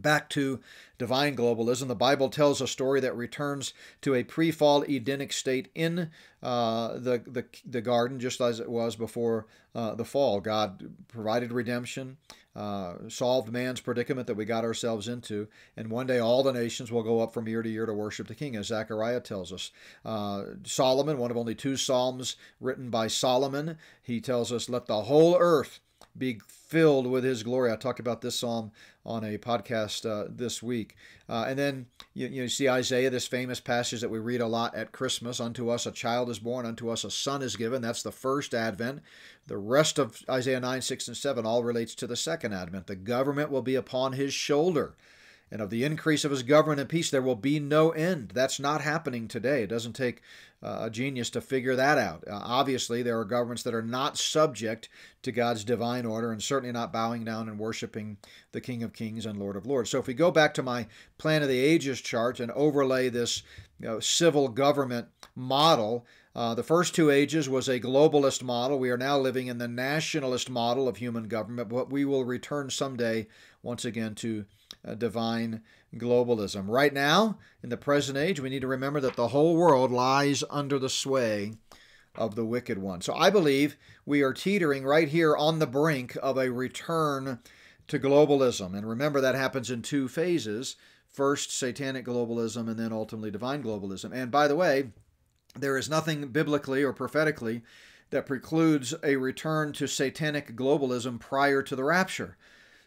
back to divine globalism. The Bible tells a story that returns to a pre fall Edenic state in uh, the, the, the garden, just as it was before uh, the fall. God provided redemption, uh, solved man's predicament that we got ourselves into, and one day all the nations will go up from year to year to worship the King, as Zechariah tells us. Uh, Solomon, one of only two Psalms written by Solomon, he tells us, Let the whole earth be filled with his glory. I talked about this psalm on a podcast uh, this week. Uh, and then you, you see Isaiah, this famous passage that we read a lot at Christmas Unto us a child is born, unto us a son is given. That's the first advent. The rest of Isaiah 9, 6, and 7 all relates to the second advent. The government will be upon his shoulder and of the increase of his government and peace there will be no end. That's not happening today. It doesn't take uh, a genius to figure that out. Uh, obviously, there are governments that are not subject to God's divine order and certainly not bowing down and worshiping the King of Kings and Lord of Lords. So, if we go back to my Plan of the Ages chart and overlay this you know, civil government model, uh, the first two ages was a globalist model. We are now living in the nationalist model of human government, but we will return someday once again to divine globalism. Right now, in the present age, we need to remember that the whole world lies under the sway of the wicked one. So I believe we are teetering right here on the brink of a return to globalism. And remember, that happens in two phases first, satanic globalism, and then ultimately divine globalism. And by the way, there is nothing biblically or prophetically that precludes a return to satanic globalism prior to the rapture.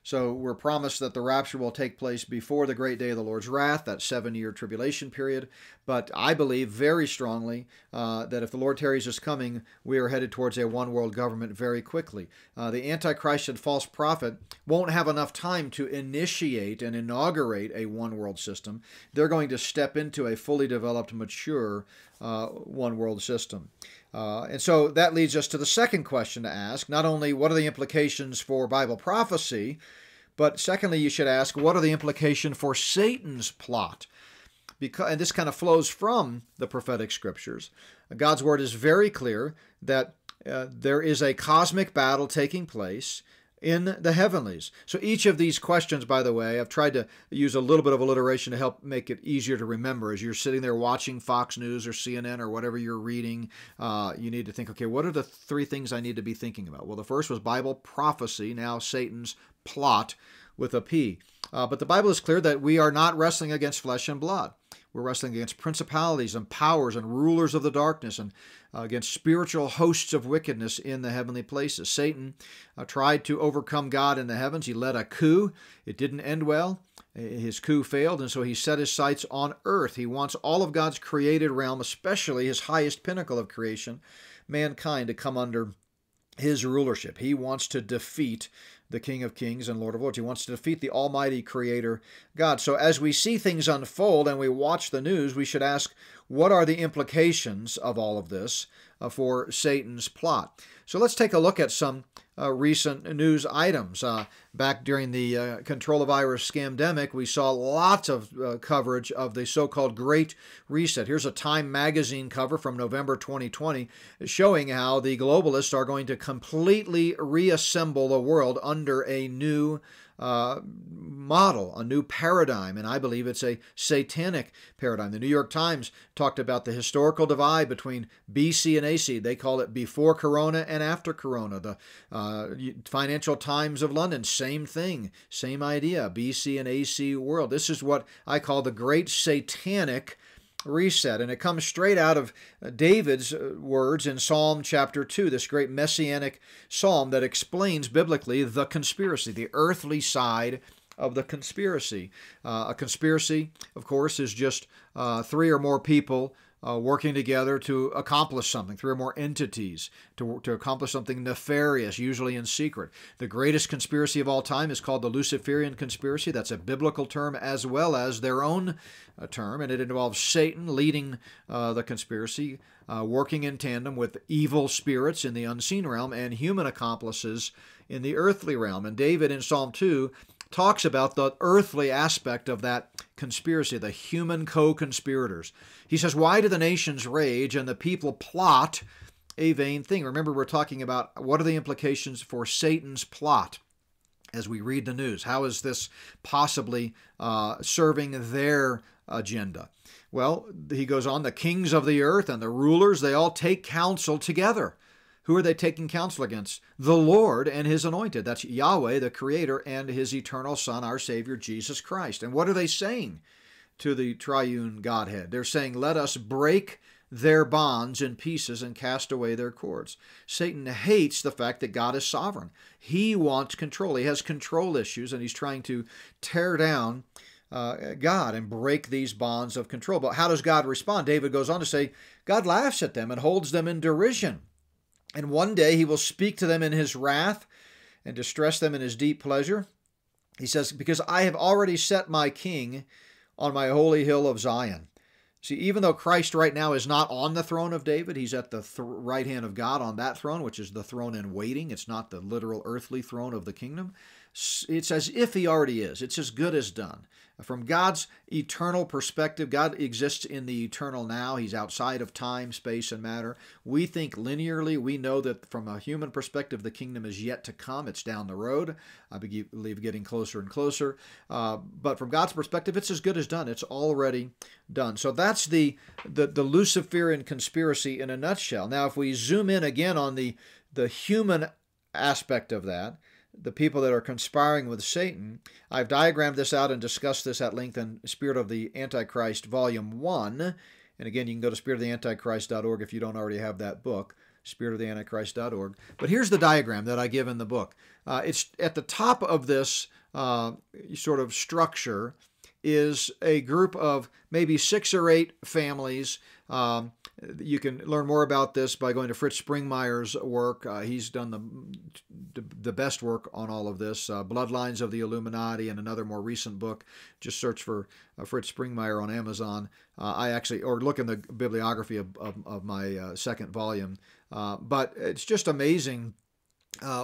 So we're promised that the rapture will take place before the great day of the Lord's wrath, that seven year tribulation period. But I believe very strongly uh, that if the Lord tarries is coming, we are headed towards a one world government very quickly. Uh, the Antichrist and false prophet won't have enough time to initiate and inaugurate a one world system. They're going to step into a fully developed, mature uh, one world system. Uh, and so that leads us to the second question to ask not only what are the implications for Bible prophecy, but secondly, you should ask what are the implications for Satan's plot? Because, and this kind of flows from the prophetic scriptures. God's word is very clear that uh, there is a cosmic battle taking place in the heavenlies. So each of these questions, by the way, I've tried to use a little bit of alliteration to help make it easier to remember. As you're sitting there watching Fox News or CNN or whatever you're reading, uh, you need to think, okay, what are the three things I need to be thinking about? Well, the first was Bible prophecy, now Satan's plot with a P. Uh, but the Bible is clear that we are not wrestling against flesh and blood. We're wrestling against principalities and powers and rulers of the darkness and against spiritual hosts of wickedness in the heavenly places. Satan uh, tried to overcome God in the heavens. He led a coup. It didn't end well. His coup failed, and so he set his sights on earth. He wants all of God's created realm, especially his highest pinnacle of creation, mankind, to come under his rulership. He wants to defeat the King of Kings and Lord of Lords. He wants to defeat the Almighty Creator God. So as we see things unfold and we watch the news, we should ask, what are the implications of all of this for Satan's plot? So let's take a look at some uh, recent news items. Uh, back during the uh, coronavirus scamdemic, we saw lots of uh, coverage of the so called Great Reset. Here's a Time magazine cover from November 2020 showing how the globalists are going to completely reassemble the world under a new uh, model, a new paradigm, and I believe it's a satanic paradigm. The New York Times talked about the historical divide between BC and AC. They call it before Corona and after Corona. The uh, Financial Times of London, same thing, same idea, BC and AC world. This is what I call the great satanic reset. And it comes straight out of uh, David's uh, words in Psalm chapter 2, this great messianic psalm that explains biblically the conspiracy, the earthly side of the conspiracy. Uh, a conspiracy, of course, is just uh, three or more people uh, working together to accomplish something, three or more entities to, to accomplish something nefarious, usually in secret. The greatest conspiracy of all time is called the Luciferian conspiracy. That's a biblical term as well as their own uh, term, and it involves Satan leading uh, the conspiracy, uh, working in tandem with evil spirits in the unseen realm and human accomplices in the earthly realm. And David in Psalm 2 talks about the earthly aspect of that conspiracy, the human co conspirators. He says, Why do the nations rage and the people plot a vain thing? Remember, we're talking about what are the implications for Satan's plot as we read the news. How is this possibly uh, serving their agenda? Well, he goes on the kings of the earth and the rulers, they all take counsel together. Who are they taking counsel against? The Lord and his anointed. That's Yahweh, the Creator, and his eternal Son, our Savior, Jesus Christ. And what are they saying to the triune Godhead? They're saying, Let us break their bonds in pieces and cast away their cords. Satan hates the fact that God is sovereign. He wants control. He has control issues, and he's trying to tear down uh, God and break these bonds of control. But how does God respond? David goes on to say, God laughs at them and holds them in derision. And one day he will speak to them in his wrath and distress them in his deep pleasure. He says, Because I have already set my king on my holy hill of Zion. See, even though Christ right now is not on the throne of David, he's at the th- right hand of God on that throne, which is the throne in waiting. It's not the literal earthly throne of the kingdom. It's as if he already is. It's as good as done. From God's eternal perspective, God exists in the eternal now. He's outside of time, space, and matter. We think linearly. We know that from a human perspective, the kingdom is yet to come. It's down the road. I believe getting closer and closer. Uh, but from God's perspective, it's as good as done. It's already done. So that's the, the, the Luciferian conspiracy in a nutshell. Now, if we zoom in again on the, the human aspect of that, the people that are conspiring with Satan. I've diagrammed this out and discussed this at length in Spirit of the Antichrist, Volume 1. And again, you can go to spiritoftheantichrist.org if you don't already have that book, spiritoftheantichrist.org. But here's the diagram that I give in the book. Uh, it's at the top of this uh, sort of structure is a group of maybe six or eight families um, you can learn more about this by going to Fritz Springmeier's work. Uh, he's done the, the best work on all of this. Uh, Bloodlines of the Illuminati and another more recent book. Just search for uh, Fritz Springmeier on Amazon. Uh, I actually, or look in the bibliography of, of, of my uh, second volume. Uh, but it's just amazing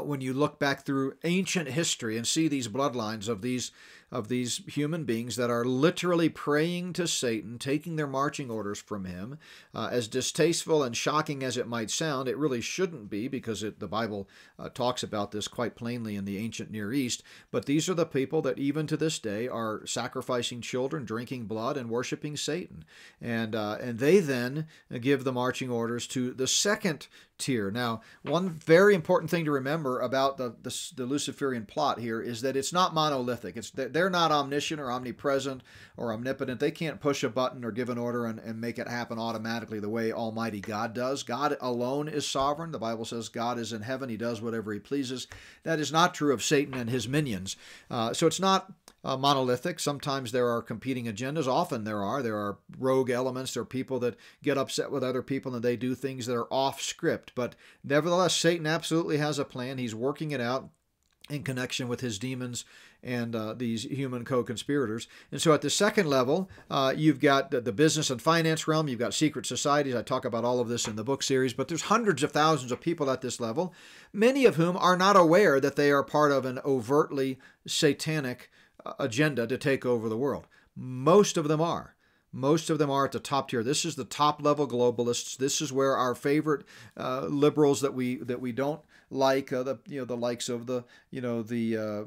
when you look back through ancient history and see these bloodlines of these of these human beings that are literally praying to Satan, taking their marching orders from him. Uh, as distasteful and shocking as it might sound, it really shouldn't be because it, the Bible uh, talks about this quite plainly in the ancient Near East. But these are the people that even to this day are sacrificing children, drinking blood, and worshiping Satan. And uh, and they then give the marching orders to the second tier. Now, one very important thing to remember about the, the, the Luciferian plot here is that it's not monolithic. It's they're not omniscient or omnipresent or omnipotent. They can't push a button or give an order and, and make it happen automatically the way Almighty God does. God alone is sovereign. The Bible says God is in heaven. He does whatever he pleases. That is not true of Satan and his minions. Uh, so it's not uh, monolithic. Sometimes there are competing agendas. Often there are. There are rogue elements. There are people that get upset with other people and they do things that are off script. But nevertheless, Satan absolutely has a plan. He's working it out. in connection with his demons and uh, these human co-conspirators. And so at the second level, uh, you've got the, the, business and finance realm. You've got secret societies. I talk about all of this in the book series, but there's hundreds of thousands of people at this level, many of whom are not aware that they are part of an overtly satanic uh, agenda to take over the world. Most of them are. Most of them are at the top tier. This is the top level globalists. This is where our favorite uh, liberals that we that we don't like uh, the you know the likes of the you know the uh,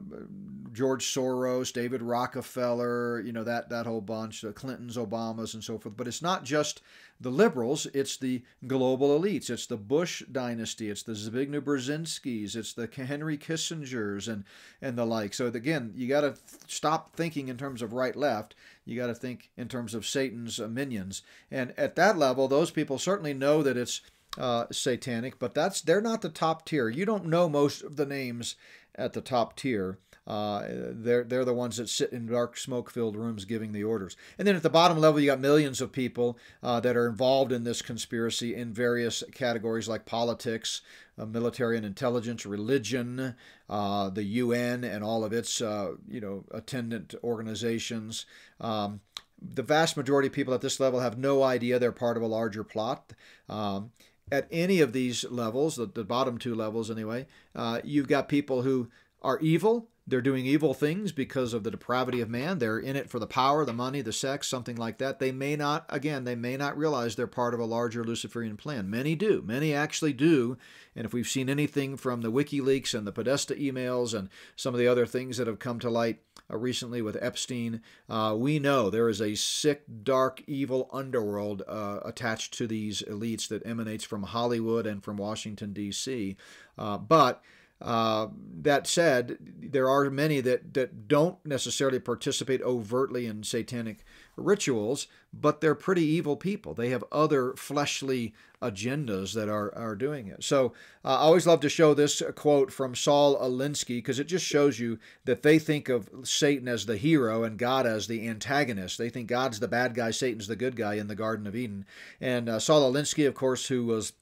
George Soros, David Rockefeller, you know that that whole bunch, the Clintons, Obamas, and so forth. But it's not just the liberals; it's the global elites. It's the Bush dynasty. It's the Zbigniew Brzezinskis. It's the Henry Kissingers and and the like. So again, you got to stop thinking in terms of right left. You got to think in terms of Satan's uh, minions. And at that level, those people certainly know that it's uh, satanic, but that's they're not the top tier. You don't know most of the names at the top tier. Uh, they're they're the ones that sit in dark, smoke-filled rooms giving the orders. And then at the bottom level, you got millions of people uh, that are involved in this conspiracy in various categories like politics, uh, military and intelligence, religion, uh, the UN, and all of its uh, you know attendant organizations. Um, the vast majority of people at this level have no idea they're part of a larger plot. Um, at any of these levels, the, the bottom two levels anyway, uh, you've got people who are evil. They're doing evil things because of the depravity of man. They're in it for the power, the money, the sex, something like that. They may not, again, they may not realize they're part of a larger Luciferian plan. Many do. Many actually do. And if we've seen anything from the WikiLeaks and the Podesta emails and some of the other things that have come to light uh, recently with Epstein, uh, we know there is a sick, dark, evil underworld uh, attached to these elites that emanates from Hollywood and from Washington, D.C. Uh, but uh, that said, there are many that, that don't necessarily participate overtly in satanic rituals, but they're pretty evil people. They have other fleshly agendas that are, are doing it. So uh, I always love to show this quote from Saul Alinsky because it just shows you that they think of Satan as the hero and God as the antagonist. They think God's the bad guy, Satan's the good guy in the Garden of Eden. And uh, Saul Alinsky, of course, who was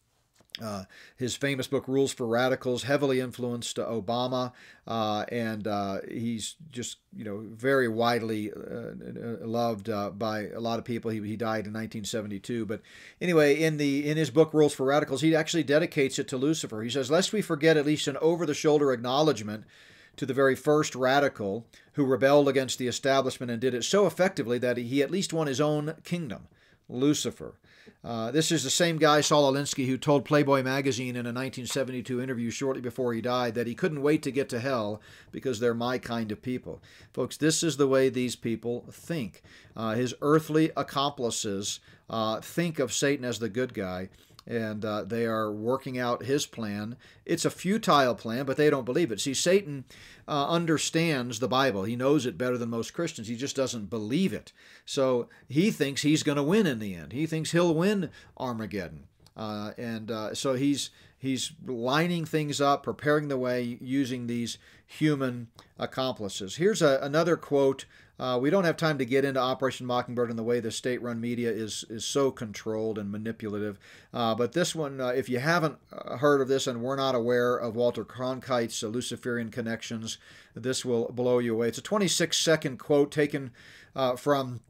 uh, his famous book Rules for Radicals heavily influenced uh, Obama, uh, and uh, he's just you know very widely uh, uh, loved by a lot of people. He, he died in 1972, but anyway, in the in his book Rules for Radicals, he actually dedicates it to Lucifer. He says, "Lest we forget at least an over-the-shoulder acknowledgement." To the very first radical who rebelled against the establishment and did it so effectively that he at least won his own kingdom, Lucifer. Uh, this is the same guy, Saul Alinsky, who told Playboy magazine in a 1972 interview shortly before he died that he couldn't wait to get to hell because they're my kind of people. Folks, this is the way these people think. Uh, his earthly accomplices uh, think of Satan as the good guy and uh, they are working out his plan. It's a futile plan, but they don't believe it. See, Satan uh, understands the Bible. He knows it better than most Christians. He just doesn't believe it. So he thinks he's going to win in the end. He thinks he'll win Armageddon. Uh, and uh, so he's he's lining things up, preparing the way using these human accomplices. Here's a, another quote uh, we don't have time to get into Operation Mockingbird and the way the state-run media is is so controlled and manipulative. Uh, but this one, uh, if you haven't uh, heard of this and we're not aware of Walter Cronkite's uh, Luciferian connections, this will blow you away. It's a 26-second quote taken uh, from.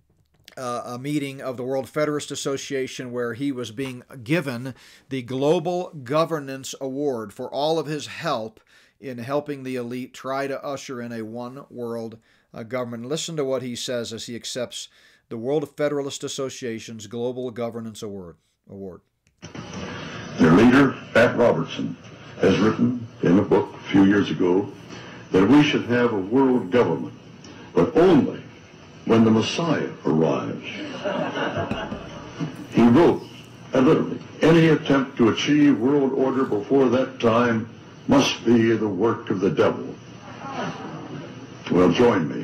a meeting of the World Federalist Association where he was being given the Global Governance Award for all of his help in helping the elite try to usher in a one world uh, Uh, government. Listen to what he says as he accepts the World Federalist Association's Global Governance Award. Award. Their leader, Pat Robertson, has written in a book a few years ago that we should have a world government, but only when the Messiah arrives. he wrote, and literally, any attempt to achieve world order before that time must be the work of the devil. Well, join me.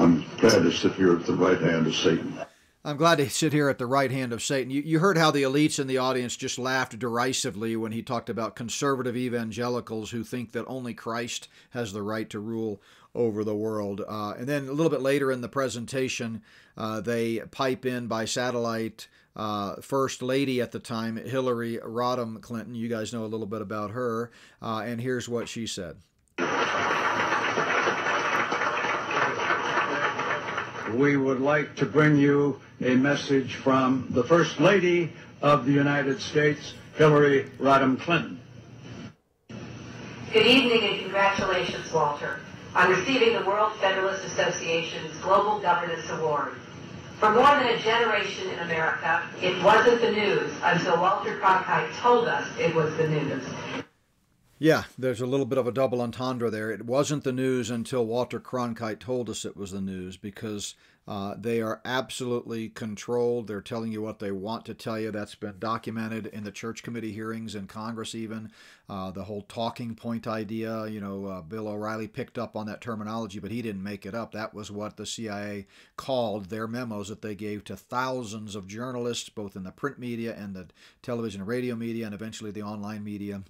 I'm, glad to sit here at the right hand of Satan. I'm glad to sit here at the right hand of Satan. You, you heard how the elites in the audience just laughed derisively when he talked about conservative evangelicals who think that only Christ has the right to rule over the world. Uh, and then a little bit later in the presentation, uh, they pipe in by satellite uh, First Lady at the time, Hillary Rodham Clinton. You guys know a little bit about her. Uh, and here's what she said. We would like to bring you a message from the First Lady of the United States, Hillary Rodham Clinton. Good evening and congratulations, Walter, on receiving the World Federalist Association's Global Governance Award. For more than a generation in America, it wasn't the news until Walter Cronkite told us it was the news. Yeah, there's a little bit of a double entendre there. It wasn't the news until Walter Cronkite told us it was the news because uh, they are absolutely controlled. They're telling you what they want to tell you. That's been documented in the Church Committee hearings in Congress, even. Uh, the whole talking point idea, you know, uh, Bill O'Reilly picked up on that terminology, but he didn't make it up. That was what the CIA called their memos that they gave to thousands of journalists, both in the print media and the television and radio media, and eventually the online media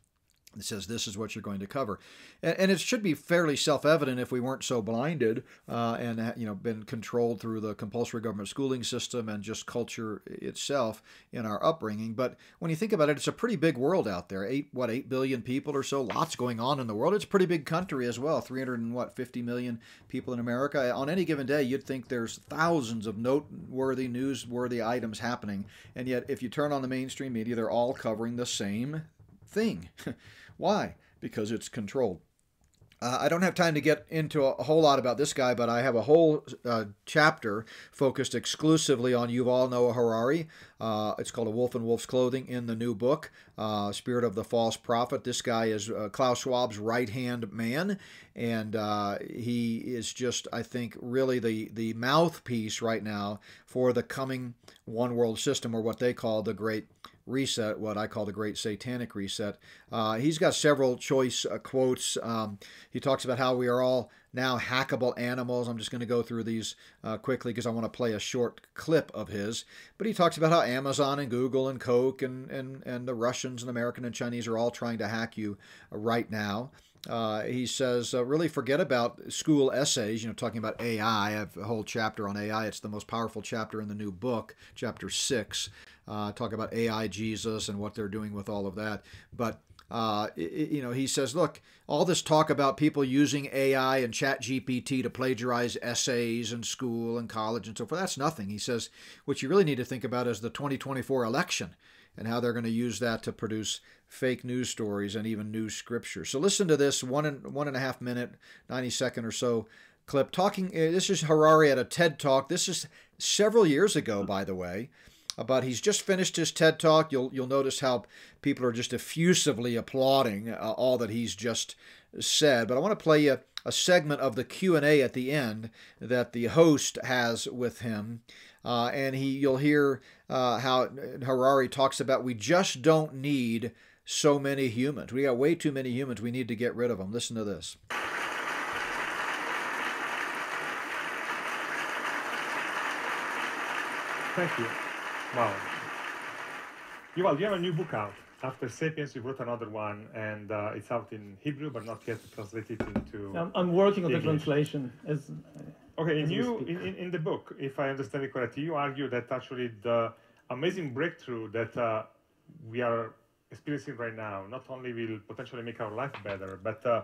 it says this is what you're going to cover, and, and it should be fairly self-evident if we weren't so blinded uh, and you know been controlled through the compulsory government schooling system and just culture itself in our upbringing. But when you think about it, it's a pretty big world out there. Eight what eight billion people or so, lots going on in the world. It's a pretty big country as well. 300 and what 50 million people in America. On any given day, you'd think there's thousands of noteworthy, newsworthy items happening, and yet if you turn on the mainstream media, they're all covering the same thing. Why? Because it's controlled. Uh, I don't have time to get into a, whole lot about this guy, but I have a whole uh, chapter focused exclusively on Yuval Noah Harari. Uh, it's called A Wolf in Wolf's Clothing in the new book, uh, Spirit of the False Prophet. This guy is uh, Klaus Schwab's right hand man, and uh, he is just, I think, really the, the mouthpiece right now for the coming one world system, or what they call the Great reset, what I call the Great Satanic Reset. Uh, he's got several choice uh, quotes. Um, he talks about how we are all now hackable animals. I'm just going to go through these uh, quickly because I want to play a short clip of his. But he talks about how Amazon and Google and Coke and, and, and the Russians and American and Chinese are all trying to hack you right now. Uh, he says, uh, really forget about school essays, you know, talking about AI. I have a whole chapter on AI. It's the most powerful chapter in the new book, chapter six uh, talk about AI Jesus and what they're doing with all of that. But uh, you know, he says, look, all this talk about people using AI and Chat GPT to plagiarize essays in school and college and so forth, that's nothing. He says, what you really need to think about is the 2024 election and how they're going to use that to produce fake news stories and even news scripture. So listen to this one and one and a half minute, 90 second or so clip talking. Uh, this is Harari at a TED talk. This is several years ago, by the way but he's just finished his TED talk. You'll you'll notice how people are just effusively applauding uh, all that he's just said. But I want to play you a segment of the Q and A at the end that the host has with him, uh, and he you'll hear uh, how Harari talks about we just don't need so many humans. We got way too many humans. We need to get rid of them. Listen to this. Thank you. Wow. Yuval, you have a new book out. After Sapiens, you wrote another one, and uh, it's out in Hebrew, but not yet translated into. I'm, I'm working on the translation. As, okay, in you, in, in the book, if I understand it correctly, you argue that actually the amazing breakthrough that uh, we are experiencing right now not only will potentially make our life better, but uh,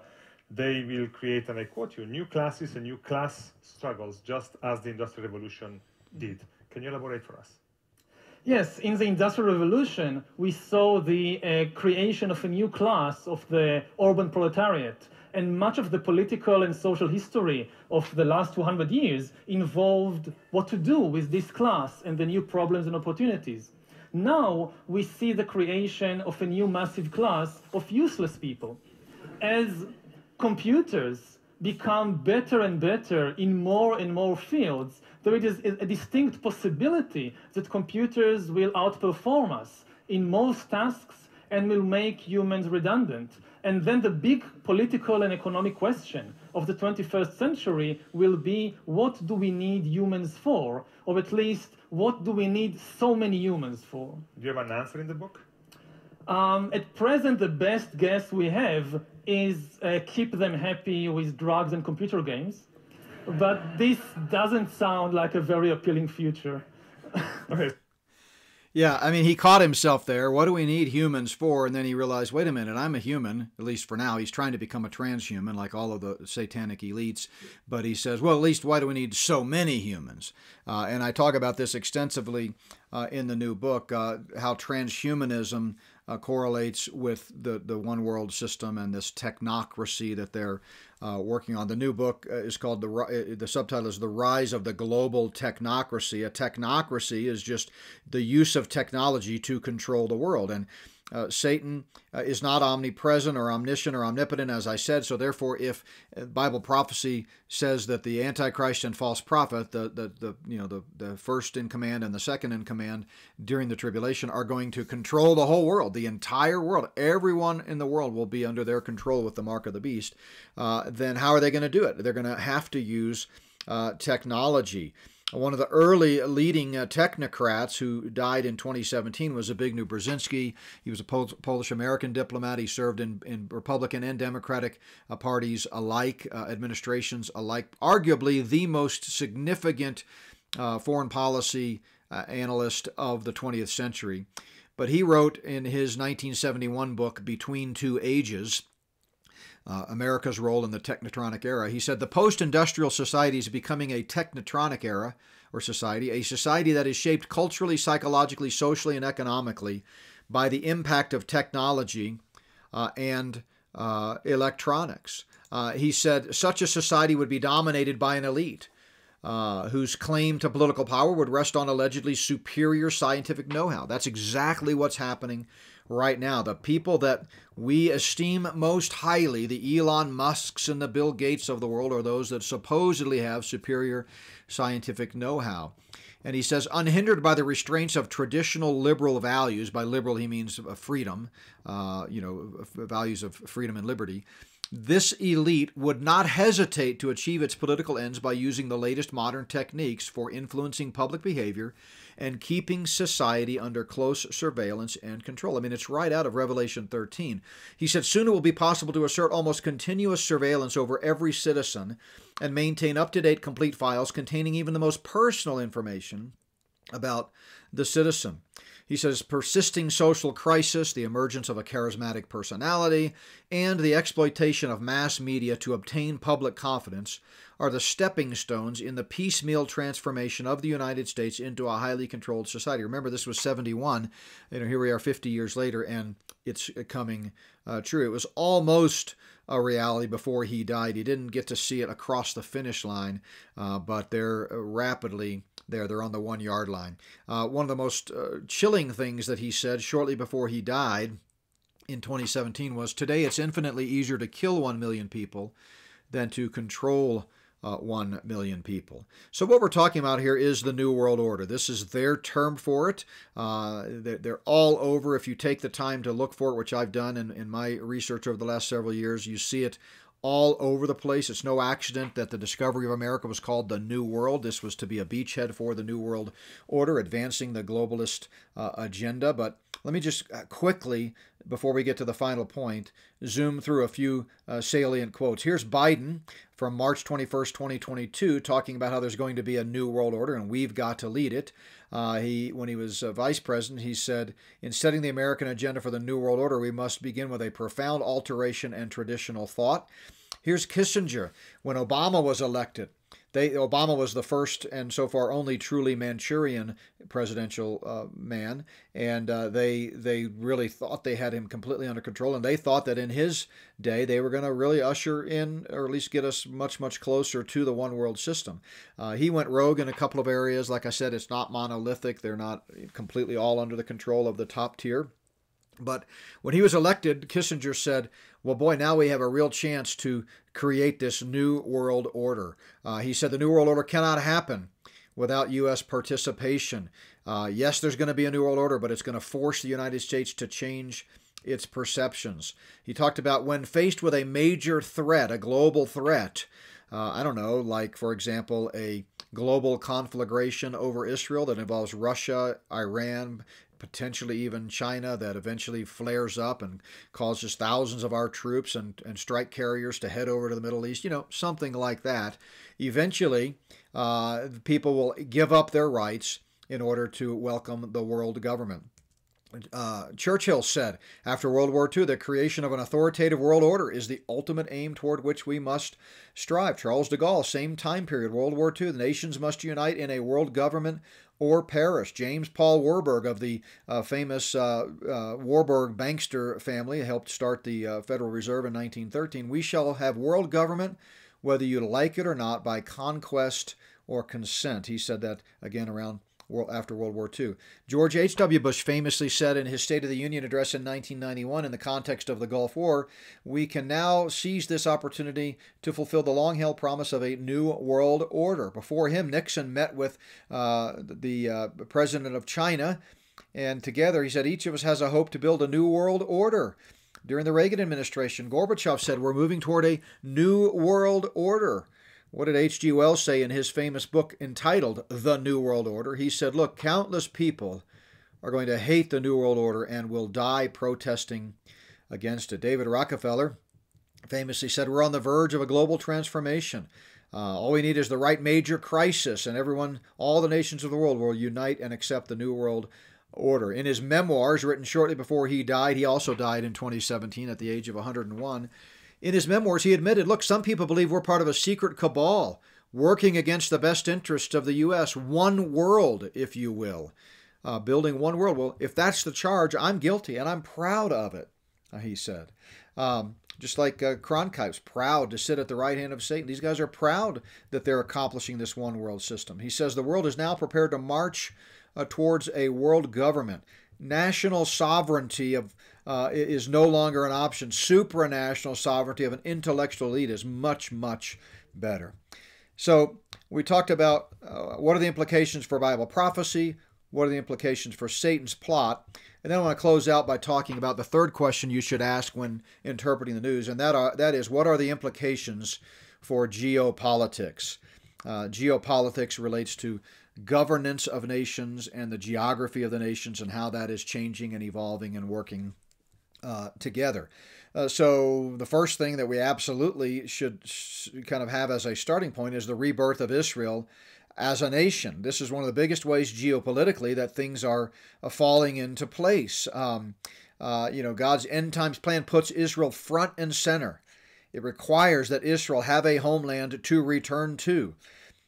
they will create, and I quote you, new classes and new class struggles, just as the Industrial Revolution did. Can you elaborate for us? Yes, in the Industrial Revolution, we saw the uh, creation of a new class of the urban proletariat. And much of the political and social history of the last 200 years involved what to do with this class and the new problems and opportunities. Now we see the creation of a new massive class of useless people. As computers become better and better in more and more fields, there is a distinct possibility that computers will outperform us in most tasks and will make humans redundant. And then the big political and economic question of the 21st century will be what do we need humans for? Or at least, what do we need so many humans for? Do you have an answer in the book? Um, at present, the best guess we have is uh, keep them happy with drugs and computer games but this doesn't sound like a very appealing future. okay. Yeah, I mean, he caught himself there. What do we need humans for? And then he realized, wait a minute, I'm a human, at least for now. He's trying to become a transhuman, like all of the satanic elites. But he says, well, at least why do we need so many humans? Uh, and I talk about this extensively uh, in the new book, uh, how transhumanism uh, correlates with the, the one world system and this technocracy that they're uh, working on. The new book uh, is called the uh, the subtitle is the rise of the global technocracy. A technocracy is just the use of technology to control the world and uh, Satan uh, is not omnipresent or omniscient or omnipotent, as I said. So, therefore, if uh, Bible prophecy says that the Antichrist and false prophet, the, the, the you know the, the first in command and the second in command during the tribulation, are going to control the whole world, the entire world, everyone in the world will be under their control with the mark of the beast. Uh, then how are they going to do it? They're going to have to use uh, technology. One of the early leading uh, technocrats who died in 2017 was Zbigniew Brzezinski. He was a Pol- Polish American diplomat. He served in, in Republican and Democratic uh, parties alike, uh, administrations alike. Arguably the most significant uh, foreign policy uh, analyst of the 20th century. But he wrote in his 1971 book, Between Two Ages, uh, America's role in the technotronic era. He said the post industrial society is becoming a technotronic era or society, a society that is shaped culturally, psychologically, socially, and economically by the impact of technology uh, and uh, electronics. Uh, he said such a society would be dominated by an elite. Uh, whose claim to political power would rest on allegedly superior scientific know how. That's exactly what's happening right now. The people that we esteem most highly, the Elon Musks and the Bill Gates of the world, are those that supposedly have superior scientific know how. And he says, unhindered by the restraints of traditional liberal values, by liberal he means freedom, uh, you know, values of freedom and liberty, this elite would not hesitate to achieve its political ends by using the latest modern techniques for influencing public behavior and keeping society under close surveillance and control. I mean, it's right out of Revelation 13. He said, Soon it will be possible to assert almost continuous surveillance over every citizen and maintain up to date complete files containing even the most personal information about the citizen. He says persisting social crisis, the emergence of a charismatic personality, and the exploitation of mass media to obtain public confidence are the stepping stones in the piecemeal transformation of the United States into a highly controlled society. Remember, this was 71. You know, here we are 50 years later, and it's coming uh, true. It was almost a reality before he died. He didn't get to see it across the finish line, uh, but they're rapidly there. They're on the one yard line. Uh, one of the most uh, chilling things that he said shortly before he died in 2017 was Today it's infinitely easier to kill 1 million people than to control uh, 1 million people. So, what we're talking about here is the New World Order. This is their term for it. Uh, they're, all over. If you take the time to look for it, which I've done in, in my research over the last several years, you see it all over the place. It's no accident that the discovery of America was called the New World. This was to be a beachhead for the New World Order, advancing the globalist uh, agenda. But let me just uh, quickly, before we get to the final point, zoom through a few uh, salient quotes. Here's Biden from March 21st, 2022, talking about how there's going to be a new world order and we've got to lead it. Uh, he, when he was uh, vice president, he said, "In setting the American agenda for the new world order, we must begin with a profound alteration and traditional thought." Here's Kissinger when Obama was elected. They, Obama was the first and so far only truly Manchurian presidential uh, man, and uh, they they really thought they had him completely under control, and they thought that in his day they were going to really usher in, or at least get us much much closer to the one world system. Uh, he went rogue in a couple of areas. Like I said, it's not monolithic; they're not completely all under the control of the top tier. But when he was elected, Kissinger said, Well, boy, now we have a real chance to create this new world order. Uh, he said the new world order cannot happen without U.S. participation. Uh, yes, there's going to be a new world order, but it's going to force the United States to change its perceptions. He talked about when faced with a major threat, a global threat, uh, I don't know, like, for example, a global conflagration over Israel that involves Russia, Iran, potentially even China that eventually flares up and causes thousands of our troops and, and strike carriers to head over to the Middle East, you know, something like that. Eventually, uh, people will give up their rights in order to welcome the world government. Uh, Churchill said after World War II, the creation of an authoritative world order is the ultimate aim toward which we must strive. Charles de Gaulle, same time period, World War II, the nations must unite in a world government or perish. James Paul Warburg of the uh, famous uh, uh Warburg Bankster family helped start the uh, Federal Reserve in 1913. We shall have world government whether you like it or not by conquest or consent. He said that again around after World War II. George H.W. Bush famously said in his State of the Union address in 1991, in the context of the Gulf War, we can now seize this opportunity to fulfill the long held promise of a new world order. Before him, Nixon met with uh, the uh, president of China, and together he said, each of us has a hope to build a new world order. During the Reagan administration, Gorbachev said, We're moving toward a new world order. What did H.G. Wells say in his famous book entitled The New World Order? He said, Look, countless people are going to hate the New World Order and will die protesting against it. David Rockefeller famously said, We're on the verge of a global transformation. Uh, all we need is the right major crisis, and everyone, all the nations of the world will unite and accept the New World Order. In his memoirs, written shortly before he died, he also died in 2017 at the age of 101. In his memoirs, he admitted look, some people believe we're part of a secret cabal working against the best interests of the U.S., one world, if you will. Uh, building one world. Well, if that's the charge, I'm guilty and I'm proud of it, uh, he said. Um, just like uh, Cronkite's proud to sit at the right hand of Satan. These guys are proud that they're accomplishing this one world system. He says the world is now prepared to march uh, towards a world government. National sovereignty of uh, is no longer an option. Supranational sovereignty of an intellectual elite is much, much better. So we talked about uh, what are the implications for Bible prophecy, what are the implications for Satan's plot, and then I want to close out by talking about the third question you should ask when interpreting the news, and that are, that is what are the implications for geopolitics? Uh, geopolitics relates to governance of nations and the geography of the nations and how that is changing and evolving and working uh, together. Uh, so the first thing that we absolutely should kind of have as a starting point is the rebirth of Israel as a nation. This is one of the biggest ways geopolitically that things are uh, falling into place. Um, uh, you know, God's end times plan puts Israel front and center. It requires that Israel have a homeland to return to.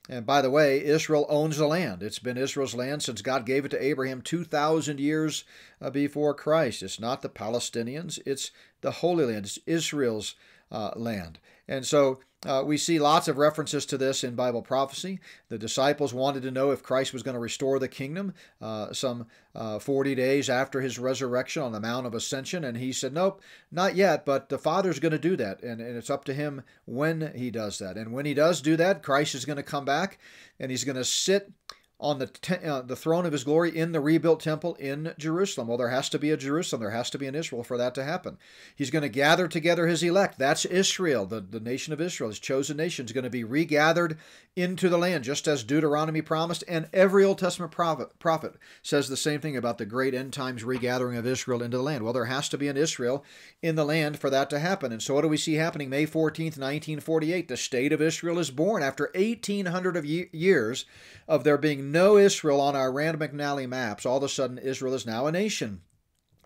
And by the way, Israel owns the land. It's been Israel's land since God gave it to Abraham 2,000 years uh, before Christ. It's not the Palestinians, it's the Holy Land, it's Israel's uh, land. And so uh, we see lots of references to this in Bible prophecy. The disciples wanted to know if Christ was going to restore the kingdom uh, some uh, 40 days after his resurrection on the Mount of Ascension. And he said, Nope, not yet, but the Father's going to do that. And, and it's up to him when he does that. And when he does do that, Christ is going to come back and he's going to sit on the te- uh, the throne of his glory in the rebuilt temple in Jerusalem. Well, there has to be a Jerusalem, there has to be an Israel for that to happen. He's going to gather together his elect. That's Israel, the, the nation of Israel, his chosen nation, is going to be regathered into the land, just as Deuteronomy promised. And every Old Testament prophet, prophet says the same thing about the great end times regathering of Israel into the land. Well, there has to be an Israel in the land for that to happen. And so, what do we see happening? May 14th, 1948, the state of Israel is born after 1,800 of years of there being no Israel on our Rand McNally maps. All of a sudden, Israel is now a nation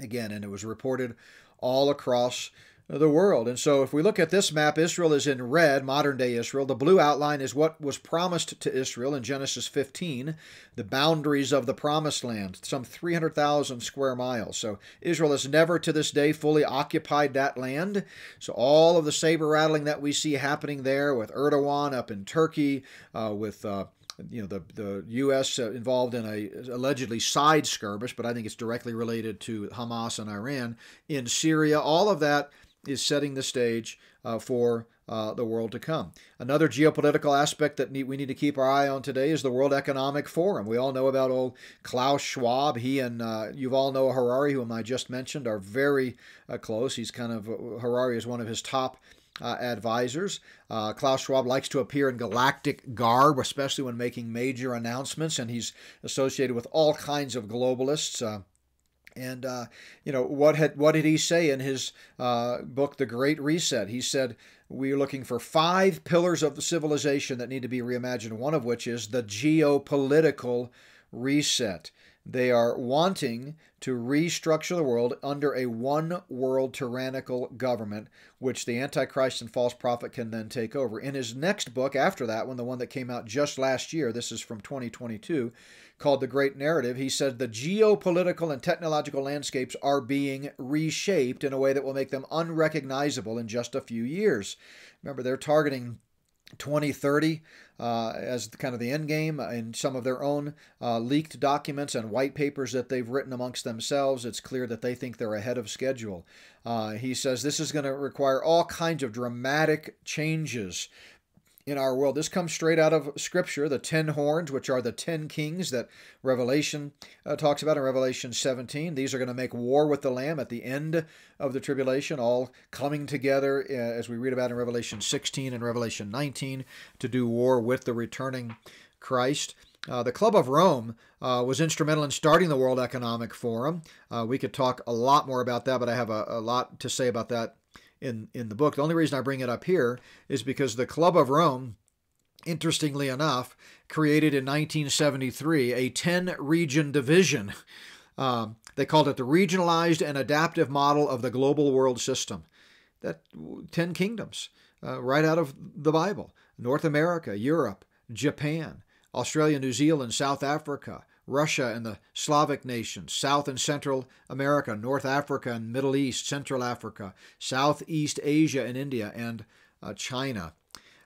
again, and it was reported all across the world. And so if we look at this map, Israel is in red, modern day Israel. The blue outline is what was promised to Israel in Genesis 15, the boundaries of the promised land, some 300,000 square miles. So Israel has never to this day fully occupied that land. So all of the saber rattling that we see happening there with Erdogan up in Turkey, uh, with uh, you know the the U.S. Uh, involved in a allegedly side skirmish, but I think it's directly related to Hamas and Iran in Syria. All of that is setting the stage uh, for uh, the world to come. Another geopolitical aspect that we need to keep our eye on today is the World Economic Forum. We all know about old Klaus Schwab. He and uh, Yuval Noah Harari, whom I just mentioned, are very uh, close. He's kind of Harari is one of his top uh, advisors. Uh, Klaus Schwab likes to appear in galactic garb, especially when making major announcements, and he's associated with all kinds of globalists. Uh, and uh, you know what had what did he say in his uh, book, The Great Reset? He said we're looking for five pillars of the civilization that need to be reimagined. One of which is the geopolitical reset. They are wanting to restructure the world under a one world tyrannical government, which the Antichrist and false prophet can then take over. In his next book, after that one, the one that came out just last year, this is from 2022, called The Great Narrative, he said the geopolitical and technological landscapes are being reshaped in a way that will make them unrecognizable in just a few years. Remember, they're targeting 2030 uh, as kind of the end game in some of their own uh, leaked documents and white papers that they've written amongst themselves. It's clear that they think they're ahead of schedule. Uh, he says this is going to require all kinds of dramatic changes in our world. This comes straight out of Scripture, the ten horns, which are the ten kings that Revelation uh, talks about in Revelation 17. These are going to make war with the Lamb at the end of the tribulation, all coming together, uh, as we read about in Revelation 16 and Revelation 19, to do war with the returning Christ. Uh, the Club of Rome uh, was instrumental in starting the World Economic Forum. Uh, we could talk a lot more about that, but I have a, a lot to say about that in, in the book. The only reason I bring it up here is because the Club of Rome, interestingly enough, created in 1973 a 10 region division. Um, they called it the regionalized and adaptive model of the global world system. That 10 kingdoms, uh, right out of the Bible North America, Europe, Japan, Australia, New Zealand, South Africa, Russia and the Slavic nations, South and Central America, North Africa and Middle East, Central Africa, Southeast Asia and India, and uh, China.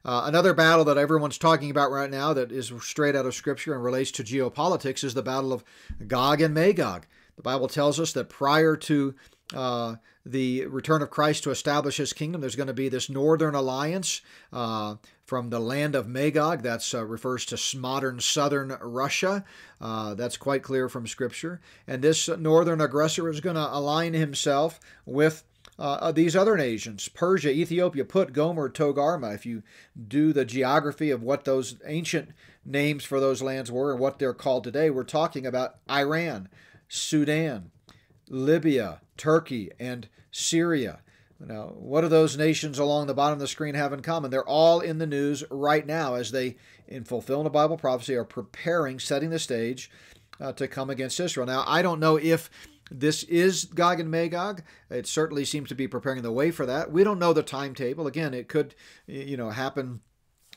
Uh, another battle that everyone's talking about right now that is straight out of Scripture and relates to geopolitics is the battle of Gog and Magog. The Bible tells us that prior to uh, the return of Christ to establish his kingdom, there's going to be this northern alliance uh, from the land of Magog. That uh, refers to modern southern Russia. Uh, that's quite clear from Scripture. And this northern aggressor is going to align himself with uh, these other nations Persia, Ethiopia, Put, Gomer, Togarmah. If you do the geography of what those ancient names for those lands were and what they're called today, we're talking about Iran, Sudan, Libya, Turkey, and Syria. Now, what do those nations along the bottom of the screen have in common? They're all in the news right now as they, in fulfilling a Bible prophecy, are preparing, setting the stage uh, to come against Israel. Now, I don't know if this is Gog and Magog. It certainly seems to be preparing the way for that. We don't know the timetable. Again, it could, you know, happen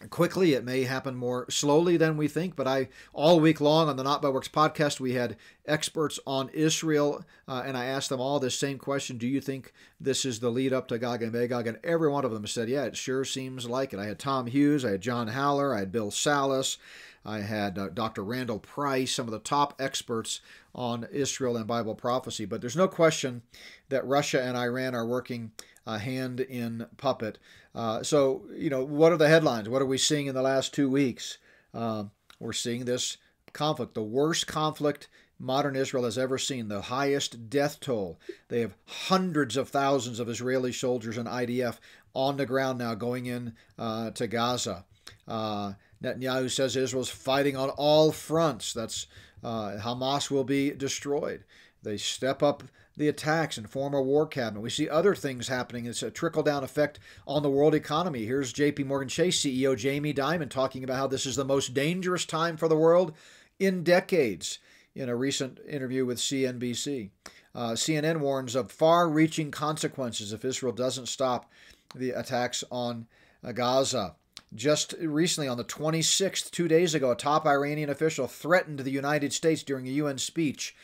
quickly. It may happen more slowly than we think, but I all week long on the Not by Works podcast we had experts on Israel, uh, and I asked them all this same question: Do you think this is the lead up to Gog and Magog? And every one of them said, "Yeah, it sure seems like it." I had Tom Hughes, I had John Haller, I had Bill Salus, I had uh, Dr. Randall Price, some of the top experts on Israel and Bible prophecy. But there's no question that Russia and Iran are working uh, hand in puppet. Uh, so, you know, what are the headlines? What are we seeing in the last two weeks? Uh, we're seeing this conflict, the worst conflict modern Israel has ever seen, the highest death toll. They have hundreds of thousands of Israeli soldiers and IDF on the ground now going in uh, to Gaza. Uh, Netanyahu says Israel's fighting on all fronts. That's uh, Hamas will be destroyed. They step up the attacks and form a war cabinet. We see other things happening. It's a trickle down effect on the world economy. Here's JP Morgan Chase CEO Jamie Dimon talking about how this is the most dangerous time for the world in decades in a recent interview with CNBC. Uh, CNN warns of far reaching consequences if Israel doesn't stop the attacks on uh, Gaza. Just recently, on the 26th, two days ago, a top Iranian official threatened the United States during a UN speech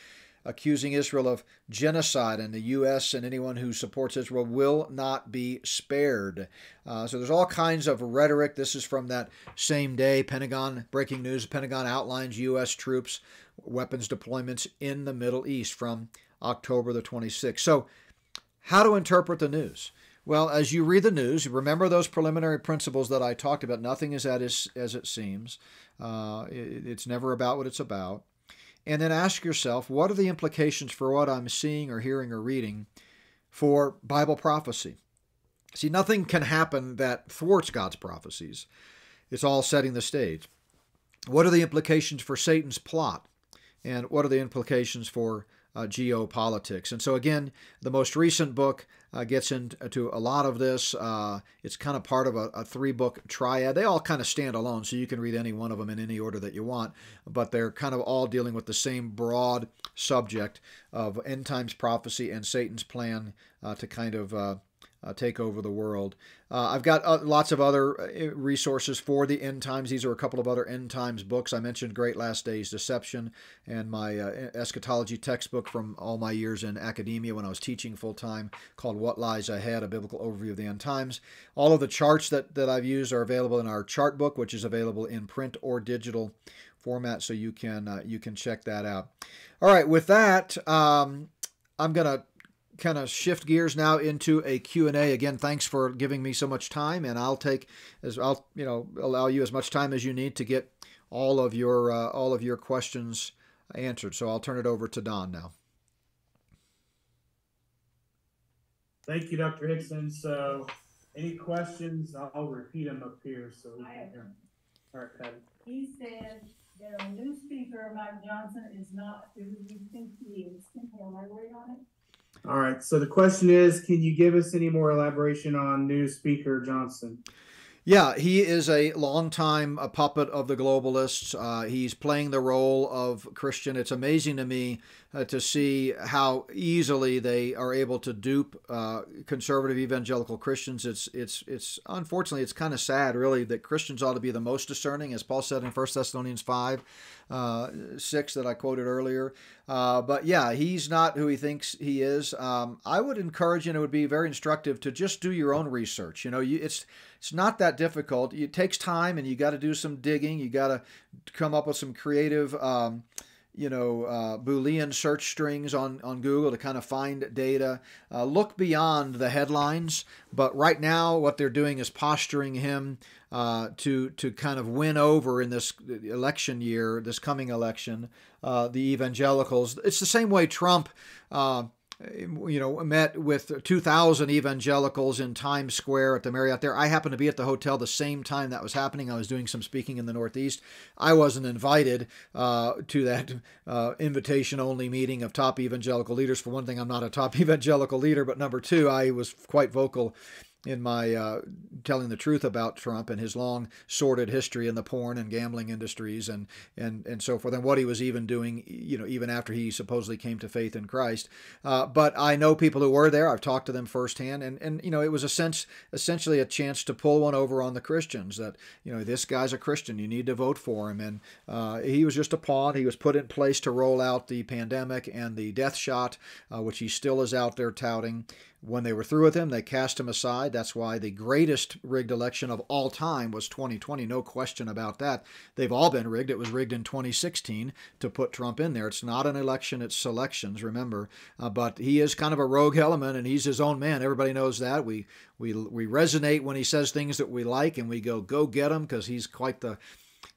accusing Israel of genocide, and the U.S. and anyone who supports Israel will not be spared. Uh, so there's all kinds of rhetoric. This is from that same day. Pentagon breaking news: Pentagon outlines U.S. troops weapons deployments in the Middle East from October the 26th. So, how to interpret the news? Well, as you read the news, remember those preliminary principles that I talked about. Nothing is as, as it seems. Uh, it, it's never about what it's about and then ask yourself what are the implications for what I'm seeing or hearing or reading for Bible prophecy? See, nothing can happen that thwarts God's prophecies. It's all setting the stage. What are the implications for Satan's plot? And what are the implications for uh, geopolitics. And so, again, the most recent book uh, gets into a lot of this. Uh, it's kind of part of a, a three book triad. They all kind of stand alone, so you can read any one of them in any order that you want, but they're kind of all dealing with the same broad subject of end times prophecy and Satan's plan uh, to kind of uh, take over the world. Uh, I've got uh, lots of other uh, resources for the end times. These are a couple of other end times books. I mentioned Great Last Days Deception and my uh, eschatology textbook from all my years in academia when I was teaching full time called What Lies Ahead, a biblical overview of the end times. All of the charts that, that I've used are available in our chart book, which is available in print or digital format, so you can uh, you can check that out. All right, with that, um, I'm gonna kind of shift gears now into a Q&A. Again, thanks for giving me so much time and I'll take as I'll, you know, allow you as much time as you need to get all of your uh, all of your questions answered. So I'll turn it over to Don now. Thank you, Dr. Hixson. So any questions, I'll repeat them up here so we can hear them. All right, Patty. He said that our new speaker, Mike Johnson, is not who we think he is. Can you elaborate on it? All right. So the question is, can you give us any more elaboration on new Speaker Johnson? Yeah, he is a longtime a puppet of the globalists. Uh, he's playing the role of Christian. It's amazing to me uh, to see how easily they are able to dupe uh, conservative evangelical Christians. It's it's it's unfortunately it's kind of sad, really, that Christians ought to be the most discerning, as Paul said in 1 Thessalonians five uh, six that I quoted earlier. Uh, but yeah, he's not who he thinks he is. Um, I would encourage, and it would be very instructive to just do your own research. You know, you, it's it's not that difficult. It takes time, and you got to do some digging. You got to come up with some creative. Um, you know, uh, Boolean search strings on, on Google to kind of find data. Uh, look beyond the headlines, but right now what they're doing is posturing him uh, to to kind of win over in this election year, this coming election, uh, the evangelicals. It's the same way Trump uh, you know, met with 2,000 evangelicals in Times Square at the Marriott there. I happened to be at the hotel the same time that was happening. I was doing some speaking in the Northeast. I wasn't invited uh, to that uh, invitation only meeting of top evangelical leaders. For one thing, I'm not a top evangelical leader, but number two, I was quite vocal in my uh, telling the truth about Trump and his long sordid history in the porn and gambling industries and and and so forth, and what he was even doing, you know, even after he supposedly came to faith in Christ. Uh, but I know people who were there. I've talked to them firsthand, and and you know, it was a sense essentially a chance to pull one over on the Christians that you know this guy's a Christian, you need to vote for him, and uh, he was just a pawn. He was put in place to roll out the pandemic and the death shot, uh, which he still is out there touting. When they were through with him, they cast him aside. That's why the greatest rigged election of all time was 2020. No question about that. They've all been rigged. It was rigged in 2016 to put Trump in there. It's not an election, it's selections, remember. Uh, but he is kind of a rogue element and he's his own man. Everybody knows that. We, we, we resonate when he says things that we like and we go, go get him because he's quite the,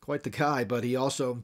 quite the guy. But he also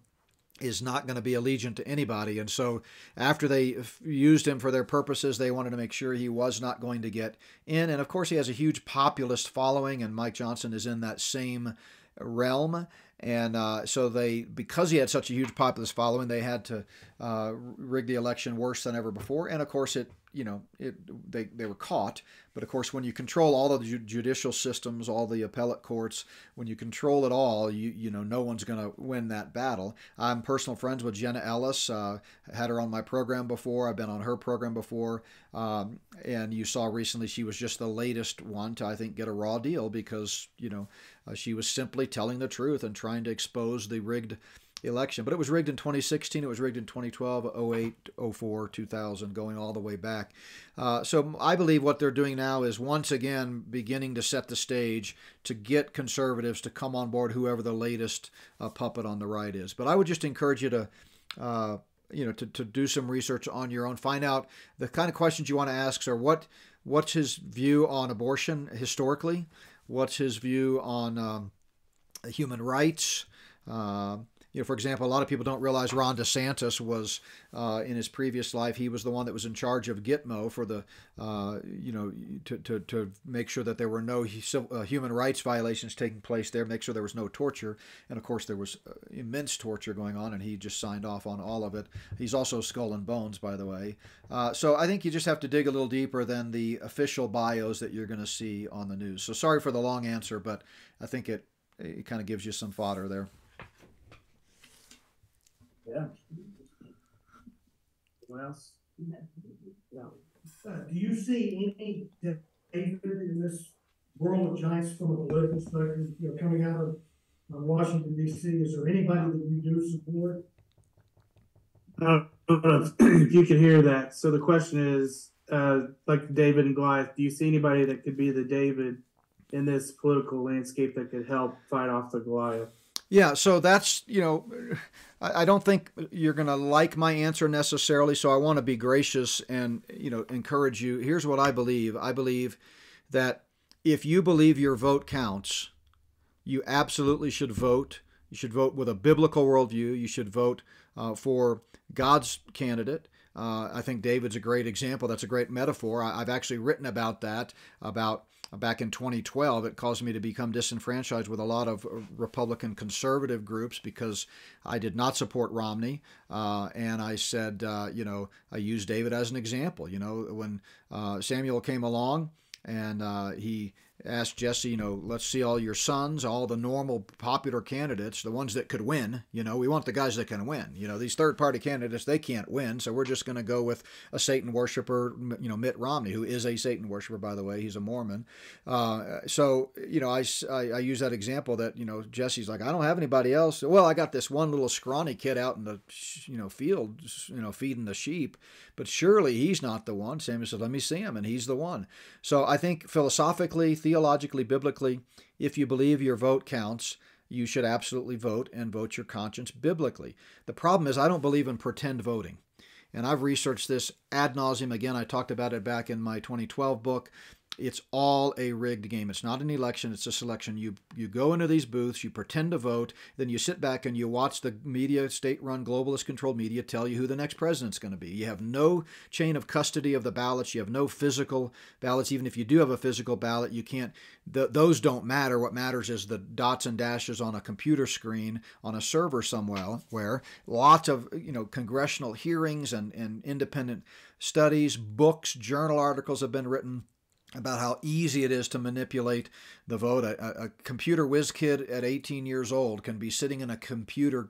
is not going to be allegiant to anybody. And so, after they used him for their purposes, they wanted to make sure he was not going to get in. And of course, he has a huge populist following, and Mike Johnson is in that same realm. And uh, so they, because he had such a huge populist following, they had to uh, rig the election worse than ever before. And of course, it you know, it, they, they were caught. But of course, when you control all of the judicial systems, all the appellate courts, when you control it all, you you know, no one's going to win that battle. I'm personal friends with Jenna Ellis. Uh, had her on my program before. I've been on her program before. Um, and you saw recently she was just the latest one to, I think, get a raw deal because, you know, uh, she was simply telling the truth and trying to expose the rigged election. But it was rigged in 2016, it was rigged in 2012, 08, 04, 2000, going all the way back. Uh, so I believe what they're doing now is once again beginning to set the stage to get conservatives to come on board, whoever the latest uh, puppet on the right is. But I would just encourage you to. Uh, you know, to, to do some research on your own. Find out the kind of questions you want to ask are what what's his view on abortion historically? What's his view on um, human rights? Uh, you know, for example, a lot of people don't realize Ron DeSantis was uh, in his previous life. He was the one that was in charge of Gitmo for the, uh, you know, to, to, to make sure that there were no uh, human rights violations taking place there, make sure there was no torture, and of course there was uh, immense torture going on, and he just signed off on all of it. He's also Skull and Bones, by the way. Uh, so I think you just have to dig a little deeper than the official bios that you're going to see on the news. So sorry for the long answer, but I think it it kind of gives you some fodder there. Yeah. What else? No. Uh, do you see any David in this world of giants from a political perspective, you know, coming out of uh, Washington D.C.? Is there anybody that you do support? Uh, if you can hear that. So the question is, uh, like David and Goliath, do you see anybody that could be the David in this political landscape that could help fight off the Goliath? Yeah, so that's, you know, I don't think you're going to like my answer necessarily, so I want to be gracious and, you know, encourage you. Here's what I believe I believe that if you believe your vote counts, you absolutely should vote. You should vote with a biblical worldview. You should vote uh, for God's candidate. Uh, I think David's a great example. That's a great metaphor. I, have actually written about that, about back in 2012, it caused me to become disenfranchised with a lot of uh, Republican conservative groups because I did not support Romney. Uh, and I said, uh, you know, I used David as an example. You know, when uh, Samuel came along and uh, he asked Jesse, you know, let's see all your sons, all the normal popular candidates, the ones that could win. You know, we want the guys that can win. You know, these third party candidates, they can't win. So we're just going to go with a Satan worshiper, you know, Mitt Romney, who is a Satan worshiper, by the way. He's a Mormon. Uh, so, you know, I, I, I, use that example that, you know, Jesse's like, I don't have anybody else. Well, I got this one little scrawny kid out in the, you know, field, you know, feeding the sheep, but surely he's not the one. Samuel said, let me see him. And he's the one. So I think philosophically, theologically, biblically, if you believe your vote counts, you should absolutely vote and vote your conscience biblically. The problem is, I don't believe in pretend voting. And I've researched this ad nauseum. Again, I talked about it back in my 2012 book. It's all a rigged game. It's not an election, it's a selection. You you go into these booths, you pretend to vote, then you sit back and you watch the media, state-run globalist controlled media tell you who the next president's going to be. You have no chain of custody of the ballots, you have no physical ballots even if you do have a physical ballot, you can't the, those don't matter. What matters is the dots and dashes on a computer screen on a server somewhere where lots of, you know, congressional hearings and and independent studies, books, journal articles have been written about how easy it is to manipulate the vote. A, a, computer whiz kid at 18 years old can be sitting in a computer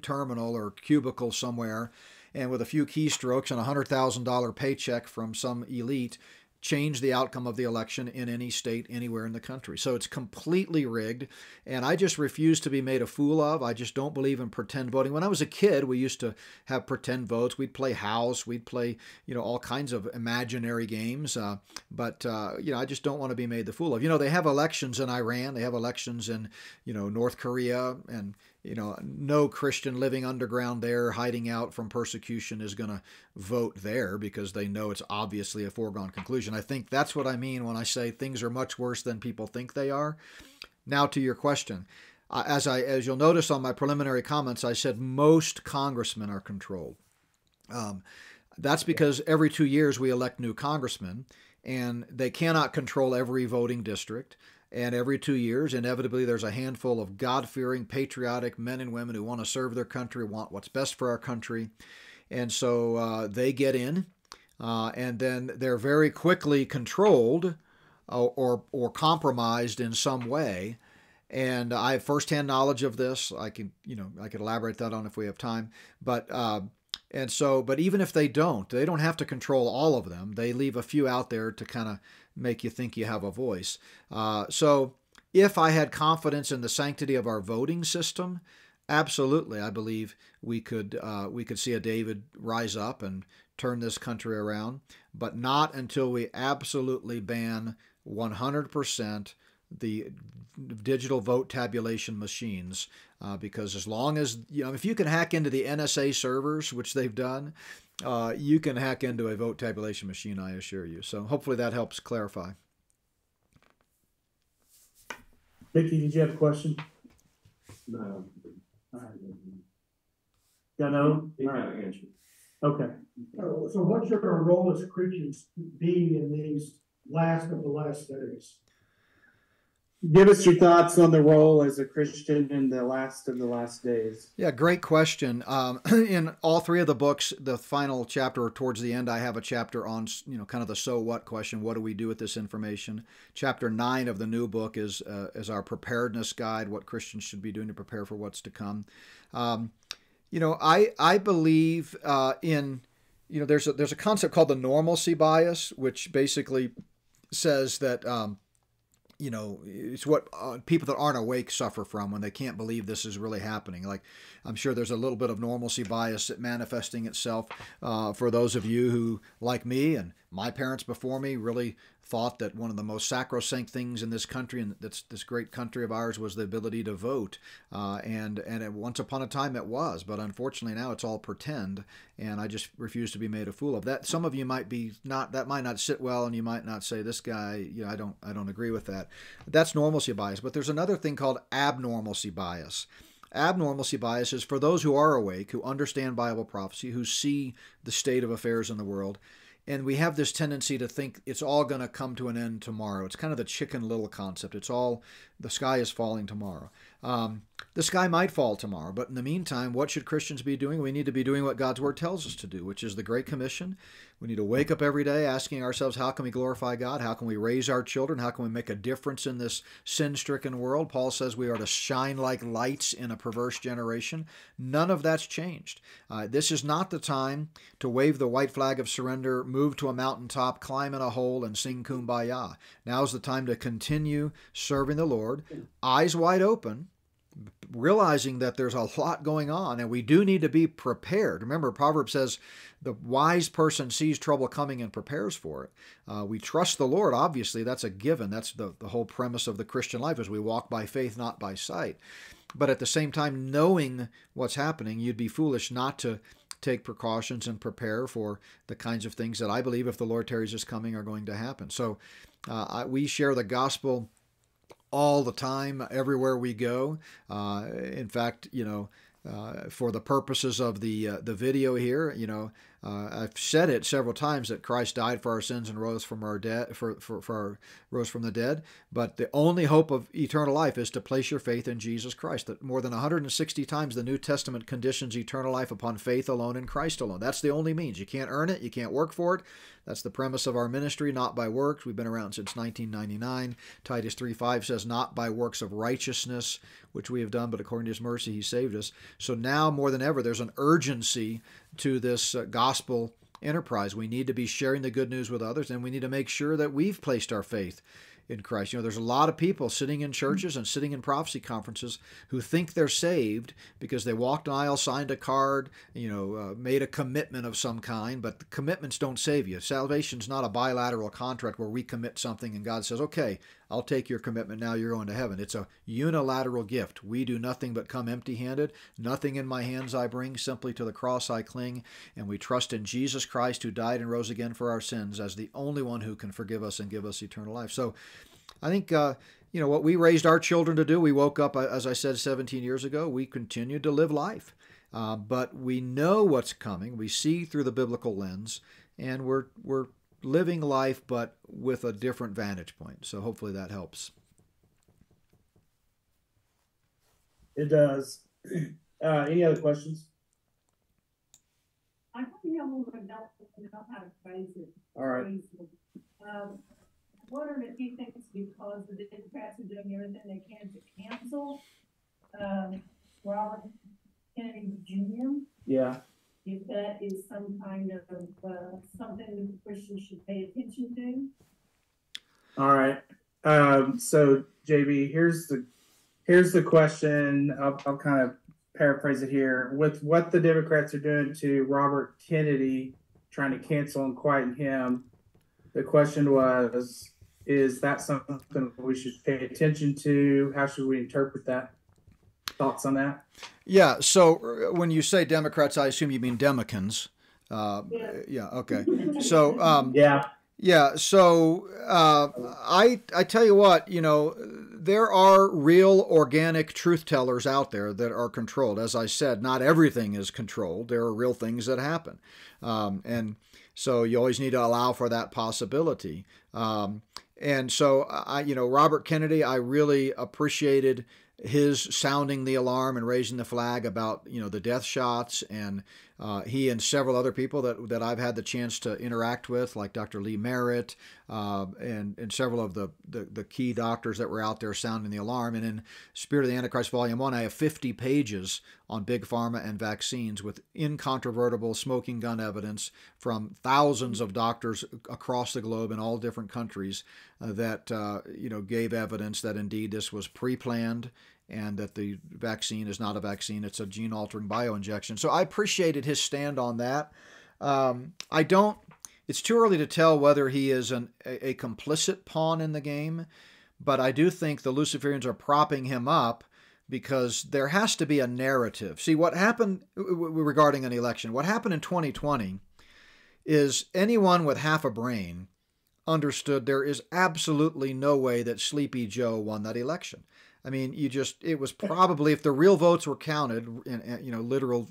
terminal or cubicle somewhere and with a few keystrokes and a $100,000 paycheck from some elite change the outcome of the election in any state anywhere in the country. So it's completely rigged, and I just refuse to be made a fool of. I just don't believe in pretend voting. When I was a kid, we used to have pretend votes. We'd play house, we'd play, you know, all kinds of imaginary games. Uh, but uh, you know, I just don't want to be made the fool of. You know, they have elections in Iran, they have elections in, you know, North Korea, and you know, no Christian living underground there, hiding out from persecution, is going to vote there because they know it's obviously a foregone conclusion. I think that's what I mean when I say things are much worse than people think they are. Now to your question, uh, as I as you'll notice on my preliminary comments, I said most congressmen are controlled. Um, that's because every two years we elect new congressmen, and they cannot control every voting district. And every two years, inevitably, there's a handful of God fearing, patriotic men and women who want to serve their country, want what's best for our country. And so uh, they get in, uh, and then they're very quickly controlled uh, or, or compromised in some way. And I have firsthand knowledge of this. I can, you know, I could elaborate that on if we have time. But uh, and so, but even if they don't, they don't have to control all of them. They leave a few out there to kind of make you think you have a voice. Uh, so, if I had confidence in the sanctity of our voting system, absolutely, I believe we could uh, we could see a David rise up and turn this country around, but not until we absolutely ban 100% the digital vote tabulation machines uh, because as long as you know if you can hack into the NSA servers which they've done uh, you can hack into a vote tabulation machine I assure you so hopefully that helps clarify Vicky did you have a question no Yeah, no? All right. Okay. So so what should our role as Christians be in these last of the last days? Give us your thoughts on the role as a Christian in the last of the last days. Yeah, great question. Um, in all three of the books, the final chapter towards the end, I have a chapter on you know kind of the so what question. What do we do with this information? Chapter nine of the new book is uh, is our preparedness guide. What Christians should be doing to prepare for what's to come. Um, you know, I I believe uh, in you know there's a there's a concept called the normalcy bias, which basically says that. Um, you know, it's what uh, people that aren't awake suffer from when they can't believe this is really happening. Like, I'm sure there's a little bit of normalcy bias manifesting itself uh, for those of you who, like me and my parents before me, really thought that one of the most sacrosanct things in this country and that's this great country of ours was the ability to vote. Uh, and and it, once upon a time it was, but unfortunately now it's all pretend. And I just refuse to be made a fool of that. Some of you might be not that might not sit well, and you might not say this guy. You know, I don't I don't agree with that. That's normalcy bias. But there's another thing called abnormalcy bias. Abnormalcy bias is for those who are awake, who understand Bible prophecy, who see the state of affairs in the world and we have this tendency to think it's all going to come to an end tomorrow. It's kind of the chicken little concept. It's all the sky is falling tomorrow. Um, the sky might fall tomorrow, but in the meantime, what should Christians be doing? We need to be doing what God's Word tells us to do, which is the Great Commission. We need to wake up every day asking ourselves, how can we glorify God? How can we raise our children? How can we make a difference in this sin stricken world? Paul says we are to shine like lights in a perverse generation. None of that's changed. Uh, this is not the time to wave the white flag of surrender, move to a mountaintop, climb in a hole, and sing kumbaya. Now's the time to continue serving the Lord, eyes wide open realizing that there's a lot going on and we do need to be prepared. Remember, Proverbs says the wise person sees trouble coming and prepares for it. Uh, we trust the Lord, obviously, that's a given. That's the, the whole premise of the Christian life is we walk by faith, not by sight. But at the same time, knowing what's happening, you'd be foolish not to take precautions and prepare for the kinds of things that I believe, if the Lord tarries is coming, are going to happen. So uh, we share the gospel all the time, everywhere we go. Uh, in fact, you know, uh, for the purposes of the uh, the video here, you know, uh, I've said it several times that Christ died for our sins and rose from our dead for, for, for our, rose from the dead. But the only hope of eternal life is to place your faith in Jesus Christ. That more than 160 times the New Testament conditions eternal life upon faith alone in Christ alone. That's the only means. You can't earn it. You can't work for it. That's the premise of our ministry, not by works. We've been around since 1999. Titus 3:5 says, "Not by works of righteousness, which we have done, but according to His mercy He saved us." So now more than ever, there's an urgency to this uh, gospel enterprise. We need to be sharing the good news with others, and we need to make sure that we've placed our faith in Christ. You know, there's a lot of people sitting in churches and sitting in prophecy conferences who think they're saved because they walked an aisle, signed a card, you know, uh, made a commitment of some kind, but commitments don't save you. Salvation's not a bilateral contract where we commit something and God says, okay, I'll take your commitment now, you're going to heaven. It's a unilateral gift. We do nothing but come empty handed. Nothing in my hands I bring, simply to the cross I cling. And we trust in Jesus Christ, who died and rose again for our sins, as the only one who can forgive us and give us eternal life. So I think. Uh, you know what we raised our children to do. We woke up, uh, as I said, 17 years ago. We continued to live life, uh, but we know what's coming. We see through the biblical lens, and we're we're living life, but with a different vantage point. So hopefully that helps. It does. Uh, any other questions? I don't know how to phrase it. All right. Um, wondering if you think it's because the Democrats are doing everything they can to cancel, um, Robert Kennedy Jr. Yeah. If that is some kind of, uh, something that Christians should pay attention to. All right. Um, so JB, here's the here's the question. I'll, I'll kind of paraphrase it here. With what the Democrats are doing to Robert Kennedy, trying to cancel and quieten him, the question was, is that something we should pay attention to? How should we interpret that? Thoughts on that? Yeah. So uh, when you say Democrats, I assume you mean Democans. Uh, yeah. yeah. Okay. So um, yeah. Yeah. So uh, I I tell you what, you know, there are real organic truth tellers out there that are controlled. As I said, not everything is controlled. There are real things that happen, um, and so you always need to allow for that possibility. Um, and so, I, you know, Robert Kennedy, I really appreciated his sounding the alarm and raising the flag about you know the death shots and uh, he and several other people that, that I've had the chance to interact with, like Dr. Lee Merritt uh, and, and several of the, the, the, key doctors that were out there sounding the alarm. And in Spirit of the Antichrist Volume 1, I have 50 pages on big pharma and vaccines with incontrovertible smoking gun evidence from thousands of doctors across the globe in all different countries uh, that uh, you know gave evidence that indeed this was pre-planned and that the vaccine is not a vaccine, it's a gene altering bioinjection. So I appreciated his stand on that. Um, I don't, it's too early to tell whether he is an, a, a complicit pawn in the game, but I do think the Luciferians are propping him up because there has to be a narrative. See, what happened regarding an election, what happened in 2020 is anyone with half a brain understood there is absolutely no way that Sleepy Joe won that election. I mean, you just, it was probably, if the real votes were counted, in, you know, literal,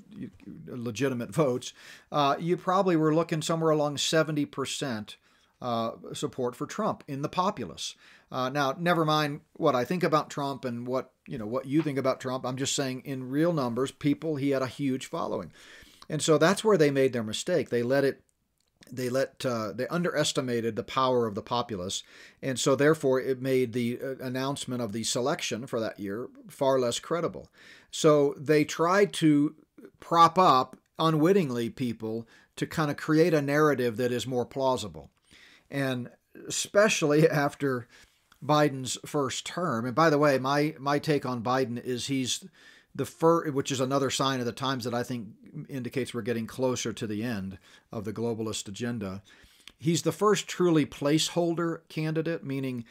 legitimate votes, uh, you probably were looking somewhere along 70% uh, support for Trump in the populace. Uh, now, never mind what I think about Trump and what, you know, what you think about Trump. I'm just saying in real numbers, people, he had a huge following. And so that's where they made their mistake. They let it they let uh, they underestimated the power of the populace, and so therefore it made the uh, announcement of the selection for that year far less credible. So they tried to prop up unwittingly people to kind of create a narrative that is more plausible, and especially after Biden's first term. And by the way, my my take on Biden is he's the which is another sign of the times that I think indicates we're getting closer to the end of the globalist agenda. He's the first truly placeholder candidate, meaning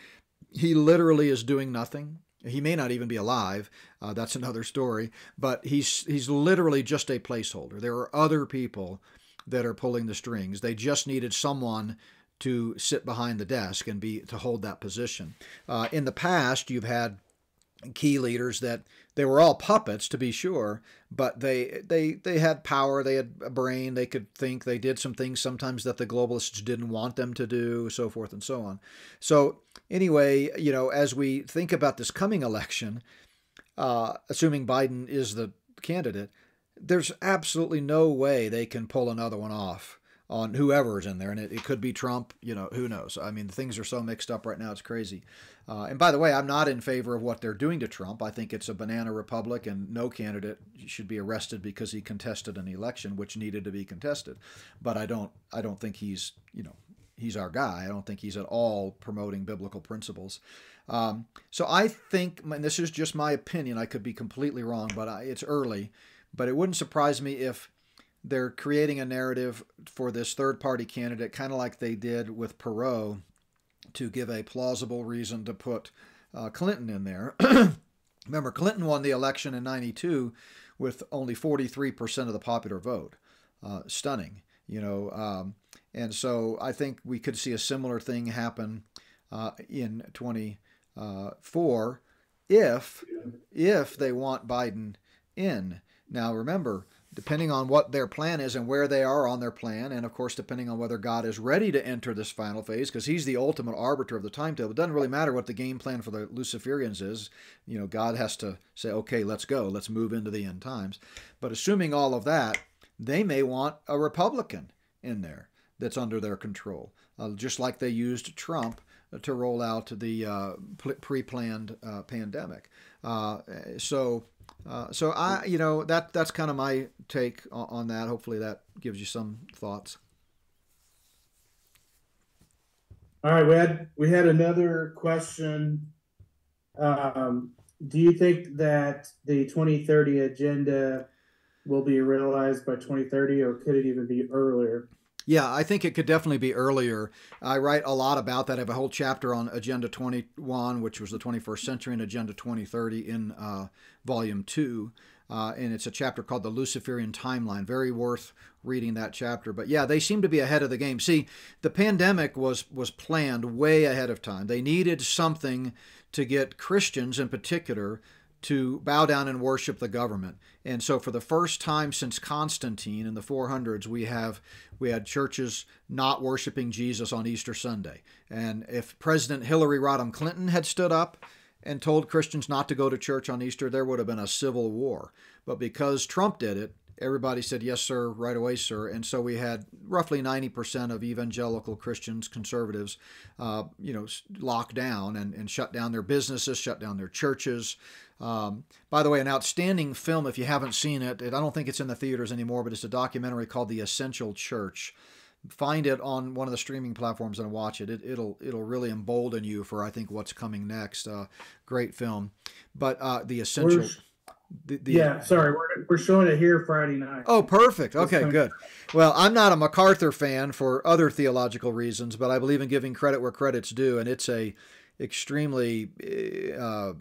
he literally is doing nothing. He may not even be alive. Uh, that's another story. But he's he's literally just a placeholder. There are other people that are pulling the strings. They just needed someone to sit behind the desk and be to hold that position. Uh, in the past, you've had key leaders that they were all puppets to be sure but they they they had power they had a brain they could think they did some things sometimes that the globalists didn't want them to do so forth and so on. So anyway you know as we think about this coming election uh, assuming biden is the candidate there's absolutely no way they can pull another one off on whoever's in there, and it, it could be Trump. You know, who knows? I mean, things are so mixed up right now; it's crazy. Uh, and by the way, I'm not in favor of what they're doing to Trump. I think it's a banana republic, and no candidate should be arrested because he contested an election which needed to be contested. But I don't, I don't think he's, you know, he's our guy. I don't think he's at all promoting biblical principles. Um, so I think, and this is just my opinion. I could be completely wrong, but I, it's early. But it wouldn't surprise me if they're creating a narrative for this third party candidate, kind of like they did with Perot, to give a plausible reason to put uh, Clinton in there. Remember, Clinton won the election in 92 with only 43% of the popular vote. Uh, stunning, you know. Um, and so I think we could see a similar thing happen uh, in 24 if if they want Biden in. Now remember, depending on what their plan is and where they are on their plan, and of course, depending on whether God is ready to enter this final phase, because He's the ultimate arbiter of the timetable. It doesn't really matter what the game plan for the Luciferians is. You know, God has to say, okay, let's go, let's move into the end times. But assuming all of that, they may want a Republican in there that's under their control, uh, just like they used Trump to roll out the uh, pre planned uh, pandemic. Uh, so, uh, so I, you know, that that's kind of my take on, on, that. Hopefully, that gives you some thoughts. All right, we had we had another question. Um, do you think that the 2030 agenda will be realized by 2030, or could it even be earlier? Yeah, I think it could definitely be earlier. I write a lot about that. I have a whole chapter on Agenda 21, which was the 21st century, and Agenda 2030 in uh, Volume 2. Uh, and it's a chapter called the Luciferian Timeline. Very worth reading that chapter. But yeah, they seem to be ahead of the game. See, the pandemic was was planned way ahead of time. They needed something to get Christians in particular to bow down and worship the government. And so for the first time since Constantine in the 400s, we have we had churches not worshiping Jesus on Easter Sunday. And if President Hillary Rodham Clinton had stood up and told Christians not to go to church on Easter, there would have been a civil war. But because Trump did it, everybody said, Yes, sir, right away, sir. And so we had roughly 90% of evangelical Christians, conservatives, uh, you know, locked down and, and shut down their businesses, shut down their churches. Um, by the way, an outstanding film, if you haven't seen it, I don't think it's in the theaters anymore, but it's a documentary called The Essential Church find it on one of the streaming platforms and watch it. it will it'll really embolden you for I think what's coming next. Uh, great film, but uh, the essential. The, the, yeah, sorry, we're, we're showing it here Friday night. Oh, perfect. Okay, good. Well, I'm not a MacArthur fan for other theological reasons, but I believe in giving credit where credit's due, and it's a extremely, uh,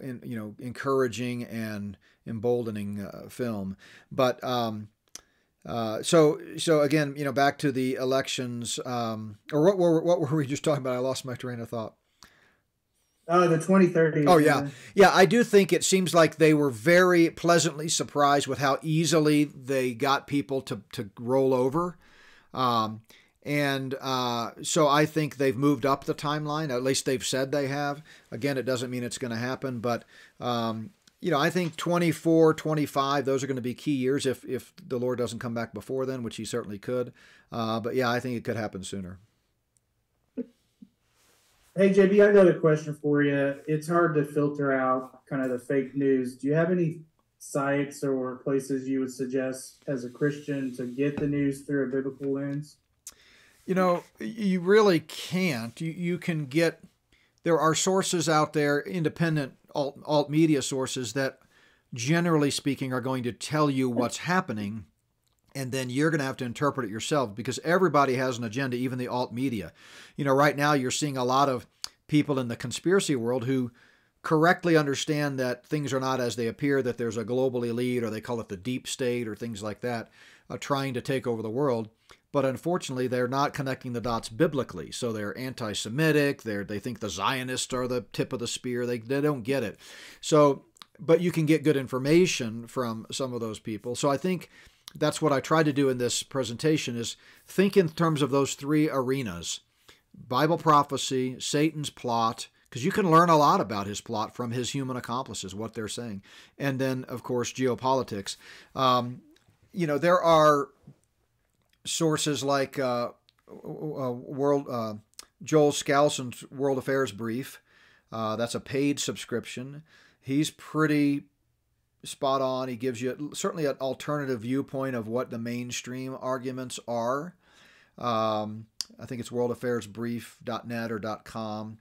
in, you know, encouraging and emboldening uh, film. But um, uh, so, so again, you know, back to the elections, um, or what were what were we just talking about? I lost my train of thought. Oh, the 2030. Oh, yeah. Yeah, I do think it seems like they were very pleasantly surprised with how easily they got people to, to roll over. Um, and uh, so I think they've moved up the timeline. At least they've said they have. Again, it doesn't mean it's going to happen, but um, you know, I think 24, 25, those are going to be key years if, if the Lord doesn't come back before then, which he certainly could. Uh, but yeah, I think it could happen sooner. Hey, JB, I got a question for you. It's hard to filter out kind of the fake news. Do you have any sites or places you would suggest as a Christian to get the news through a biblical lens? You know, you really can't. You, you can get, there are sources out there, independent alt, alt media sources that generally speaking are going to tell you what's happening and then you're going to have to interpret it yourself because everybody has an agenda even the alt media you know right now you're seeing a lot of people in the conspiracy world who correctly understand that things are not as they appear that there's a global elite or they call it the deep state or things like that uh, trying to take over the world but unfortunately they're not connecting the dots biblically. So they're anti-semitic. They're they think the zionists are the tip of the spear. They, they don't get it. So but you can get good information from some of those people. So i think that's what i tried to do in this presentation is think in terms of those three arenas bible prophecy satan's plot because you can learn a lot about his plot from his human accomplices what they're saying. And then of course geopolitics. Um, you know there are sources like uh, uh, World uh, Joel Skousen's World Affairs Brief. Uh, that's a paid subscription. He's pretty spot on. He gives you certainly an alternative viewpoint of what the mainstream arguments are. Um, I think it's worldaffairsbrief.net or .com.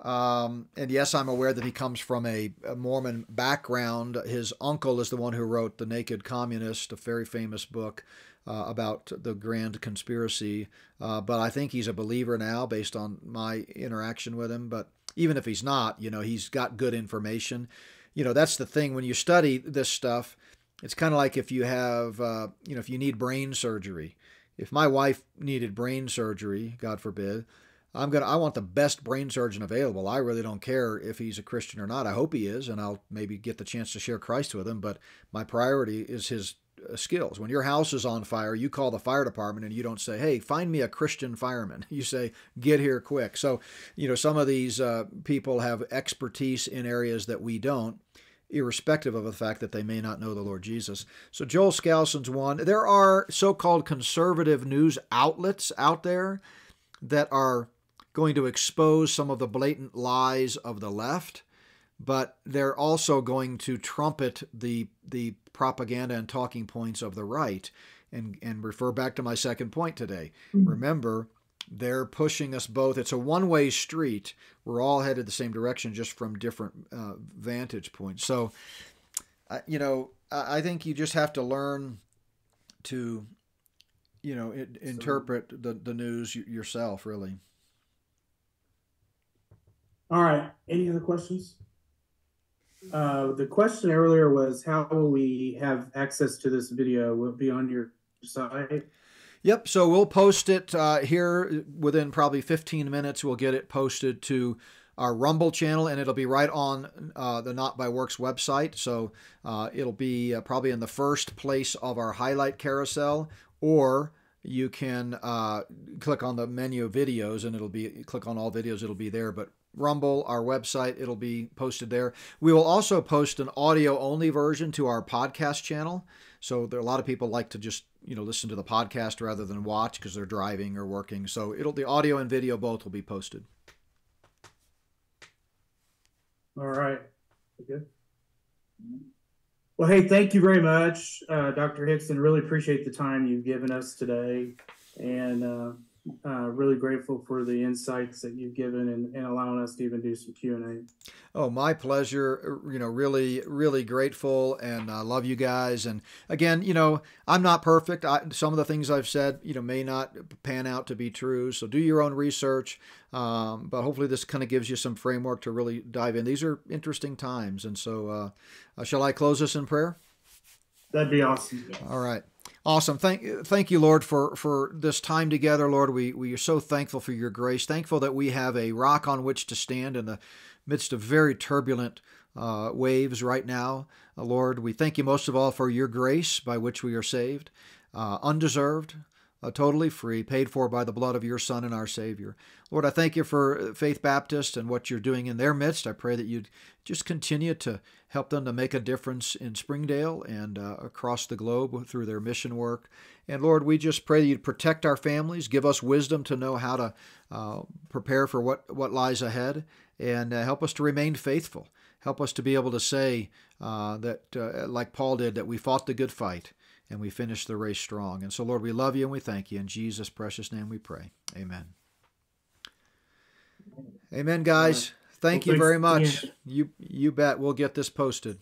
Um, and yes, I'm aware that he comes from a, a, Mormon background. His uncle is the one who wrote The Naked Communist, a very famous book uh, about the grand conspiracy. Uh, but I think he's a believer now based on my interaction with him. But even if he's not, you know, he's got good information. You know, that's the thing when you study this stuff. It's kind of like if you have, uh, you know, if you need brain surgery. If my wife needed brain surgery, God forbid, I'm gonna I want the best brain surgeon available. I really don't care if he's a Christian or not. I hope he is, and I'll maybe get the chance to share Christ with him. But my priority is his skills. When your house is on fire, you call the fire department and you don't say, "Hey, find me a Christian fireman." You say, "Get here quick." So, you know, some of these uh, people have expertise in areas that we don't, irrespective of the fact that they may not know the Lord Jesus. So, Joel Skousen's one. There are so-called conservative news outlets out there that are going to expose some of the blatant lies of the left but they're also going to trumpet the the propaganda and talking points of the right and and refer back to my second point today. Mm-hmm. remember they're pushing us both. It's a one-way street. We're all headed the same direction just from different uh, vantage points. So uh, you know I, I think you just have to learn to you know it, interpret the, the news yourself really. All right. Any other questions uh, the question earlier was how will we have access to this video? Will it be on your site? Yep. So we'll post it uh, here within probably 15 minutes. We'll get it posted to our Rumble channel, and it'll be right on uh, the Not by Works website. So uh, it'll be uh, probably in the first place of our highlight carousel, or you can uh, click on the menu videos, and it'll be click on all videos. It'll be there, but Rumble, our website, it'll be posted there. We will also post an audio only version to our podcast channel. So there are a lot of people like to just you know listen to the podcast rather than watch because they're driving or working. So it'll the audio and video both will be posted. All right. Good. Well, hey, thank you very much, uh, Dr. Hixson. Really appreciate the time you've given us today, and uh, uh, really grateful for the insights that you've given and, and allowing us to even do some Q and A. Oh, my pleasure. You know, really, really grateful, and I uh, love you guys. And again, you know, I'm not perfect. I, some of the things I've said, you know, may not pan out to be true. So do your own research. Um, but hopefully, this kind of gives you some framework to really dive in. These are interesting times, and so uh, uh shall I close this in prayer? That'd be awesome. All right. Awesome. Thank, thank you, Lord, for, for this time together, Lord. We, we are so thankful for your grace. Thankful that we have a rock on which to stand in the midst of very turbulent uh, waves right now. Uh, Lord, we thank you most of all for your grace by which we are saved, uh, undeserved, uh, totally free, paid for by the blood of your Son and our Savior. Lord, I thank you for Faith Baptist and what you're doing in their midst. I pray that you'd just continue to help them to make a difference in Springdale and uh, across the globe through their mission work. And Lord, we just pray that you'd protect our families, give us wisdom to know how to uh, prepare for what, what lies ahead, and uh, help us to remain faithful. Help us to be able to say uh, that, uh, like Paul did, that we fought the good fight and we finish the race strong. And so, Lord, we love you and we thank you. In Jesus' precious name we pray. Amen. Amen, guys. Thank well, you very much. You you bet. We'll get this posted.